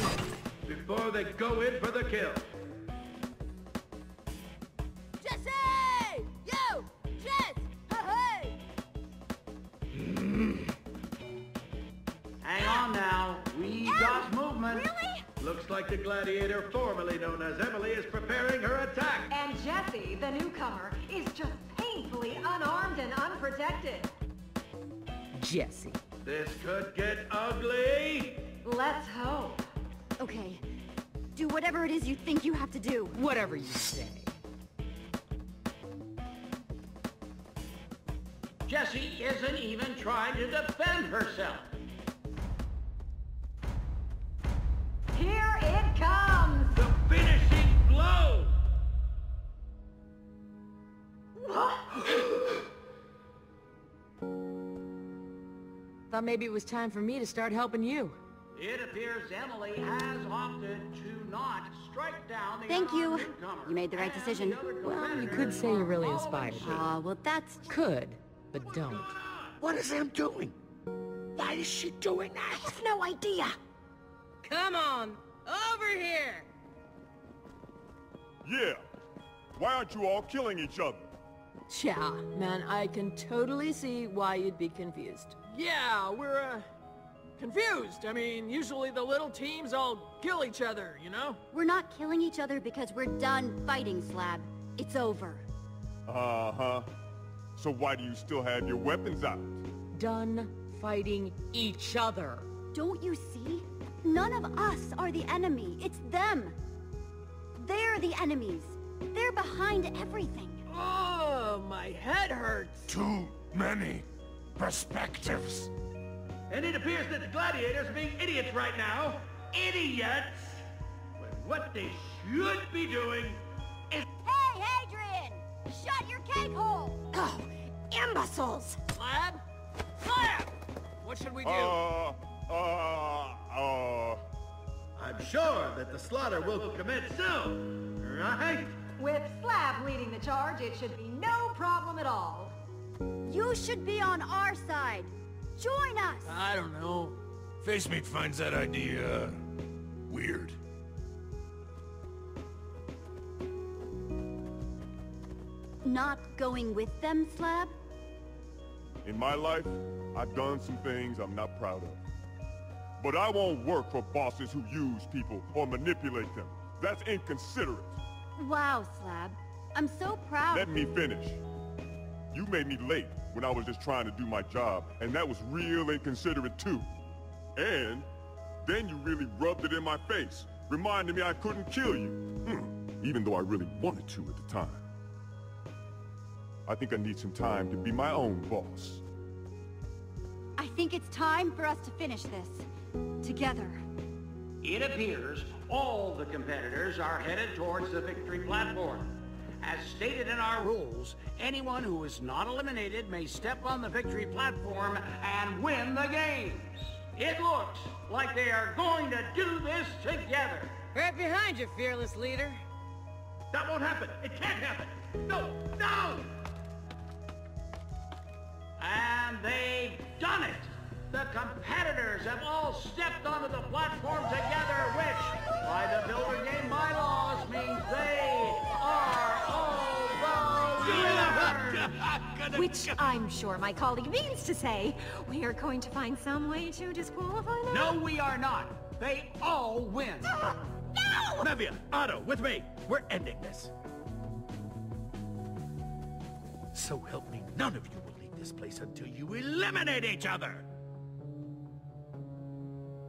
before they go in for the kill. Jesse. This could get ugly. Let's hope. Okay. Do whatever it is you think you have to do. Whatever you say. Jesse isn't even trying to defend herself. Thought maybe it was time for me to start helping you. It appears Emily has opted to not strike down the Thank you. You made the right decision. the Well, you could say you really are all inspired in me. shape. Aw, well that's... Could, but don't. What is Em doing? Why is she doing that? I have no idea. Come on, over here! Yeah. Why aren't you all killing each other? Yeah, man, I can totally see why you'd be confused. Yeah, we're, uh, confused. I mean, usually the little teams all kill each other, you know? We're not killing each other because we're done fighting, Slab. It's over. Uh-huh. So why do you still have your weapons out? Done fighting each other. Don't you see? None of us are the enemy. It's them. They're the enemies. They're behind everything. Oh, my head hurts. Too many perspectives. And it appears that the gladiators are being idiots right now. Idiots! When what they should be doing is... Hey, Hadrian! Shut your cake hole! Oh, imbeciles! Slab? Slab! What should we do? Uh, uh, uh... I'm sure that the slaughter will commence soon, right? With Slab leading the charge, it should be no problem at all. You should be on our side. Join us! I don't know. Face Meat finds that idea... Uh, weird. Not going with them, Slab? In my life, I've done some things I'm not proud of. But I won't work for bosses who use people or manipulate them. That's inconsiderate. Wow, Slab. I'm so proud. Let me finish. You made me late when I was just trying to do my job, and that was real inconsiderate too. And then you really rubbed it in my face, reminding me I couldn't kill you. Hmm. Even though I really wanted to at the time. I think I need some time to be my own boss. I think it's time for us to finish this. Together. It appears all the competitors are headed towards the victory platform. As stated in our rules, anyone who is not eliminated may step on the victory platform and win the games. It looks like they are going to do this together. Right behind you, fearless leader. That won't happen. It can't happen. No, no! And they've done it! The competitors have all stepped onto the platform together, which, by the Builder Game bylaws, means they Which I'm sure my colleague means to say, we are going to find some way to disqualify them. No, we are not. They all win. Ah, no! Mevia, Otto, with me. We're ending this. So help me, none of you will leave this place until you eliminate each other.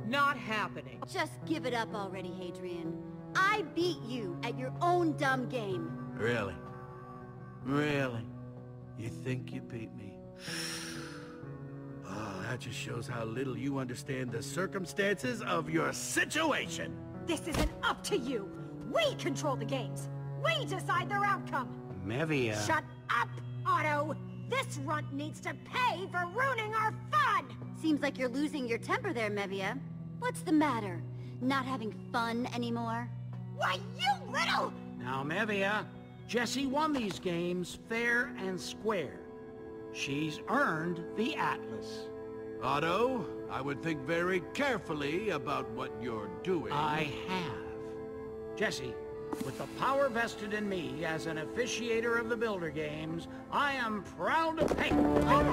Not happening. Just give it up already, Hadrian. I beat you at your own dumb game. Really? Really? You think you beat me? Oh, that just shows how little you understand the circumstances of your situation. This isn't up to you. We control the games. We decide their outcome. Mevia. Shut up, Otto. This runt needs to pay for ruining our fun. Seems like you're losing your temper there, Mevia. What's the matter? Not having fun anymore? Why, you little... Now, Mevia, Jesse won these games fair and square. She's earned the Atlas. Otto, I would think very carefully about what you're doing. I have. Jesse, with the power vested in me as an officiator of the Builder Games, I am proud to pay... What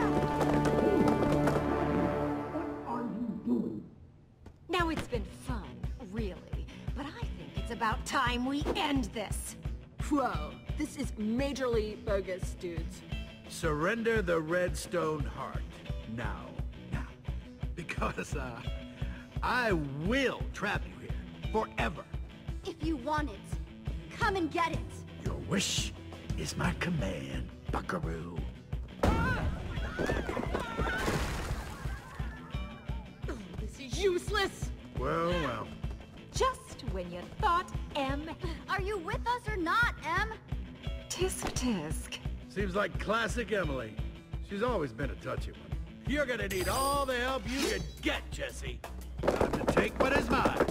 are you doing? Now it's been fun, really. But I think it's about time we end this. Whoa, this is majorly bogus, dudes. Surrender the Redstone Heart. Now. Now. Because, uh, I will trap you here. Forever. If you want it, come and get it. Your wish is my command, buckaroo. This is useless! Well, well. Just when you thought M... Are you with us or not, Em? Tisk tisk. Seems like classic Emily. She's always been a touchy one. You're gonna need all the help you can get, Jesse. Time to take what is mine.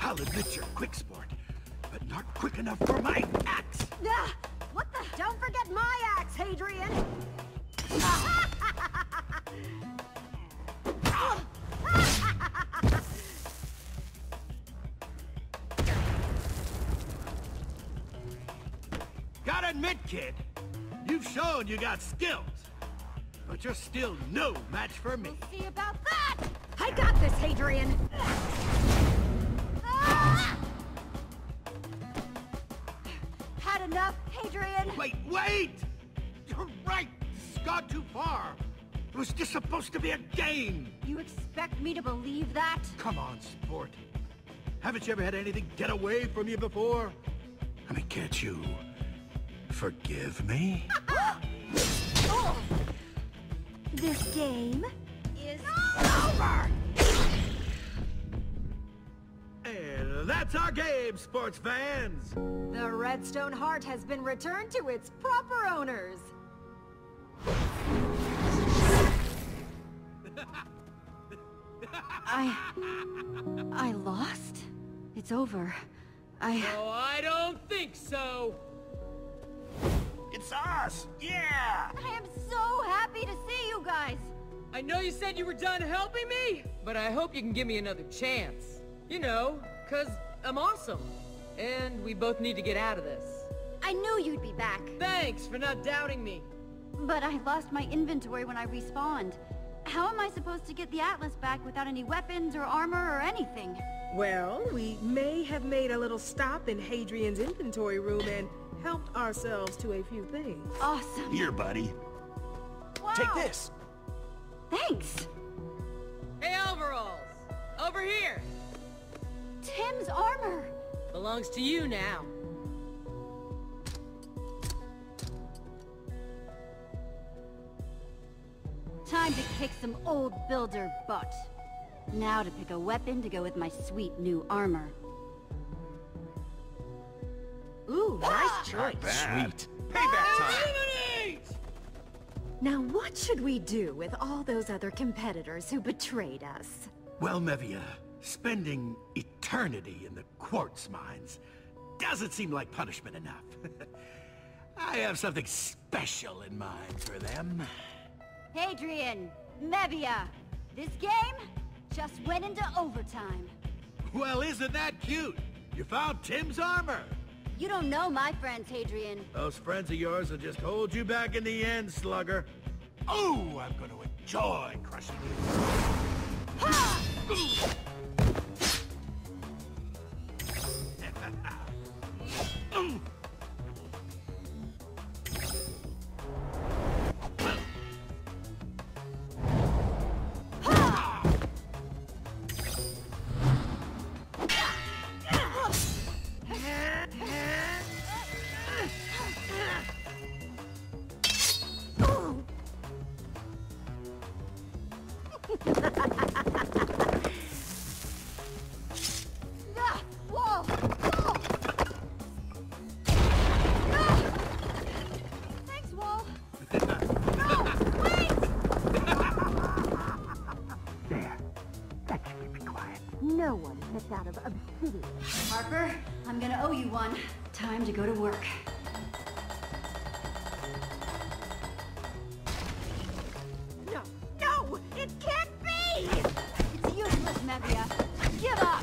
I'll admit you're quick sport, but not quick enough for my you got skills. But you're still no match for me. See about that! I got this, Hadrian! Ah! Had enough, Hadrian? Wait, wait! You're right! This has gone too far. It was just supposed to be a game. You expect me to believe that? Come on, sport. Haven't you ever had anything get away from you before? I mean, can't you forgive me? [LAUGHS] This game is over! And that's our game, sports fans! The Redstone Heart has been returned to its proper owners. I... I lost? It's over. I... No, I don't think so! It's us! Yeah! I am so happy to see you guys! I know you said you were done helping me, but I hope you can give me another chance. You know, cause I'm awesome. And we both need to get out of this. I knew you'd be back. Thanks for not doubting me. But I lost my inventory when I respawned. How am I supposed to get the Atlas back without any weapons or armor or anything? Well, we may have made a little stop in Hadrian's inventory room and helped ourselves to a few things. Awesome. Here, buddy. Wow. Take this. Thanks. Hey, overalls! Over here! Tim's armor! Belongs to you now. Time to kick some old builder butt. Now to pick a weapon to go with my sweet new armor. Ooh, ah! nice choice. Sweet. Payback ah! time. Now what should we do with all those other competitors who betrayed us? Well, Mevia, spending eternity in the quartz mines doesn't seem like punishment enough. [LAUGHS] I have something special in mind for them. Hadrian, Mevia, this game just went into overtime. Well, isn't that cute? You found Tim's armor. You don't know my friends, Hadrian. Those friends of yours will just hold you back in the end, slugger. Oh, I'm going to enjoy crushing you. Ha! [LAUGHS] [LAUGHS] Time to go to work. No, no, it can't be! It's useless, Mevia. Give up!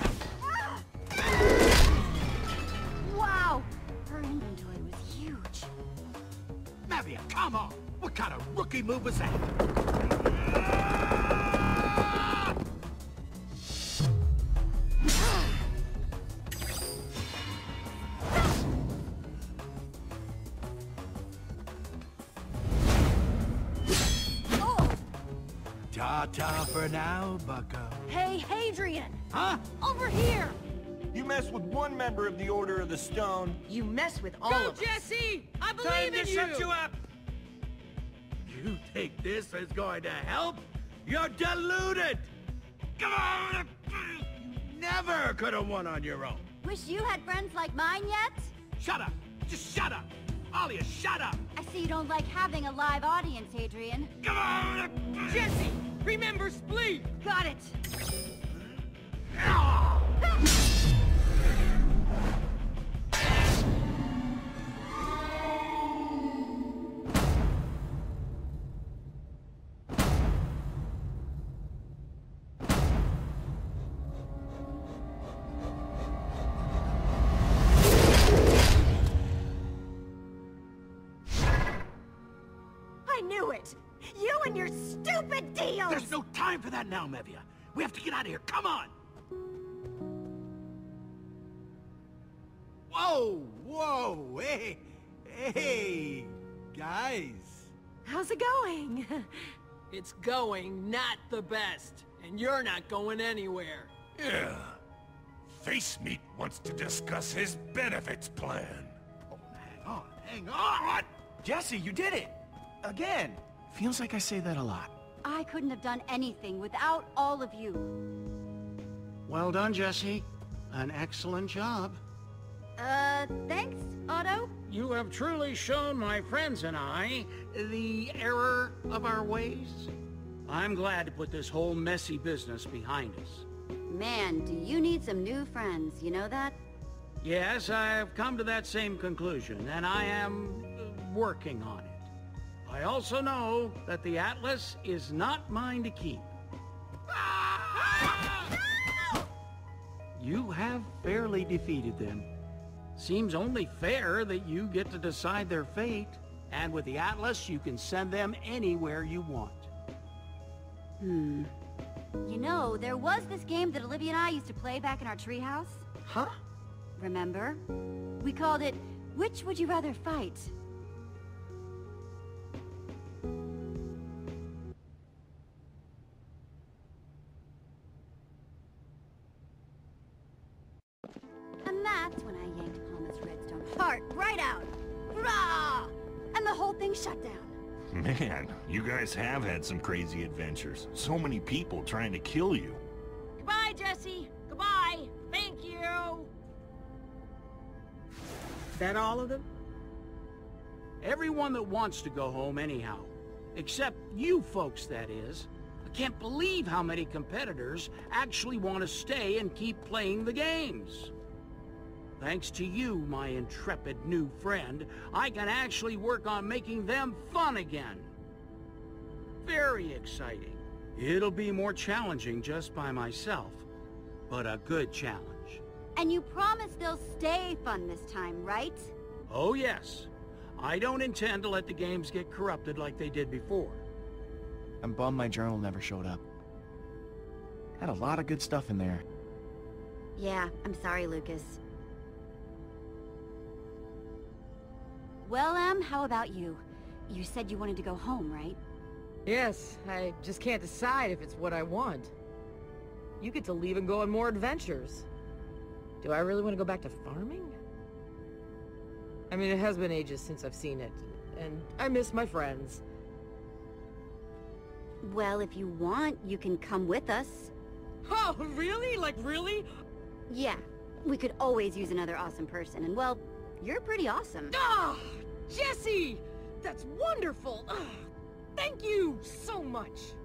Wow! Her inventory was huge. Mevia, come on! What kind of rookie move was that? Member of the Order of the Stone. You mess with all Go, of us. Jesse! I believe Time in to you! shut you up! You think this is going to help? You're deluded! Come on! You never could have won on your own! Wish you had friends like mine yet? Shut up! Just shut up! Alia, shut up! I see you don't like having a live audience, Hadrian. Come on! Jesse, remember Spleef! Got it! Ah! [LAUGHS] Mevia. We have to get out of here. Come on! Whoa! Whoa! Hey! Hey! Guys! How's it going? [LAUGHS] It's going not the best, and you're not going anywhere. Yeah. Face Meat wants to discuss his benefits plan. Oh, hang on, hang on! Jesse, you did it! Again! Feels like I say that a lot. I couldn't have done anything without all of you. Well done, Jesse. An excellent job. Uh, thanks, Otto. You have truly shown my friends and I the error of our ways. I'm glad to put this whole messy business behind us. Man, do you need some new friends, you know that? Yes, I've come to that same conclusion, and I am working on it. I also know that the Atlas is not mine to keep. You have fairly defeated them. Seems only fair that you get to decide their fate, and with the Atlas, you can send them anywhere you want. Hmm. You know, there was this game that Olivia and I used to play back in our treehouse. Huh? Remember? We called it, Which Would You Rather Fight? Some crazy adventures. So many people trying to kill you. Goodbye, Jesse! Goodbye! Thank you! That all of them? Everyone that wants to go home anyhow. Except you folks, that is. I can't believe how many competitors actually want to stay and keep playing the games. Thanks to you, my intrepid new friend, I can actually work on making them fun again. Very exciting. It'll be more challenging just by myself, but a good challenge. And you promise they'll stay fun this time, right? Oh yes. I don't intend to let the games get corrupted like they did before. I'm bummed my journal never showed up. Had a lot of good stuff in there. Yeah, I'm sorry, Lucas. Well, Em, how about you? You said you wanted to go home, right? Yes, I just can't decide if it's what I want. You get to leave and go on more adventures. Do I really want to go back to farming? I mean, it has been ages since I've seen it, and I miss my friends. Well, if you want, you can come with us. Oh, really? Like, really? Yeah, we could always use another awesome person, and well, you're pretty awesome. Ah! Jesse! That's wonderful! Ah, thank you so much!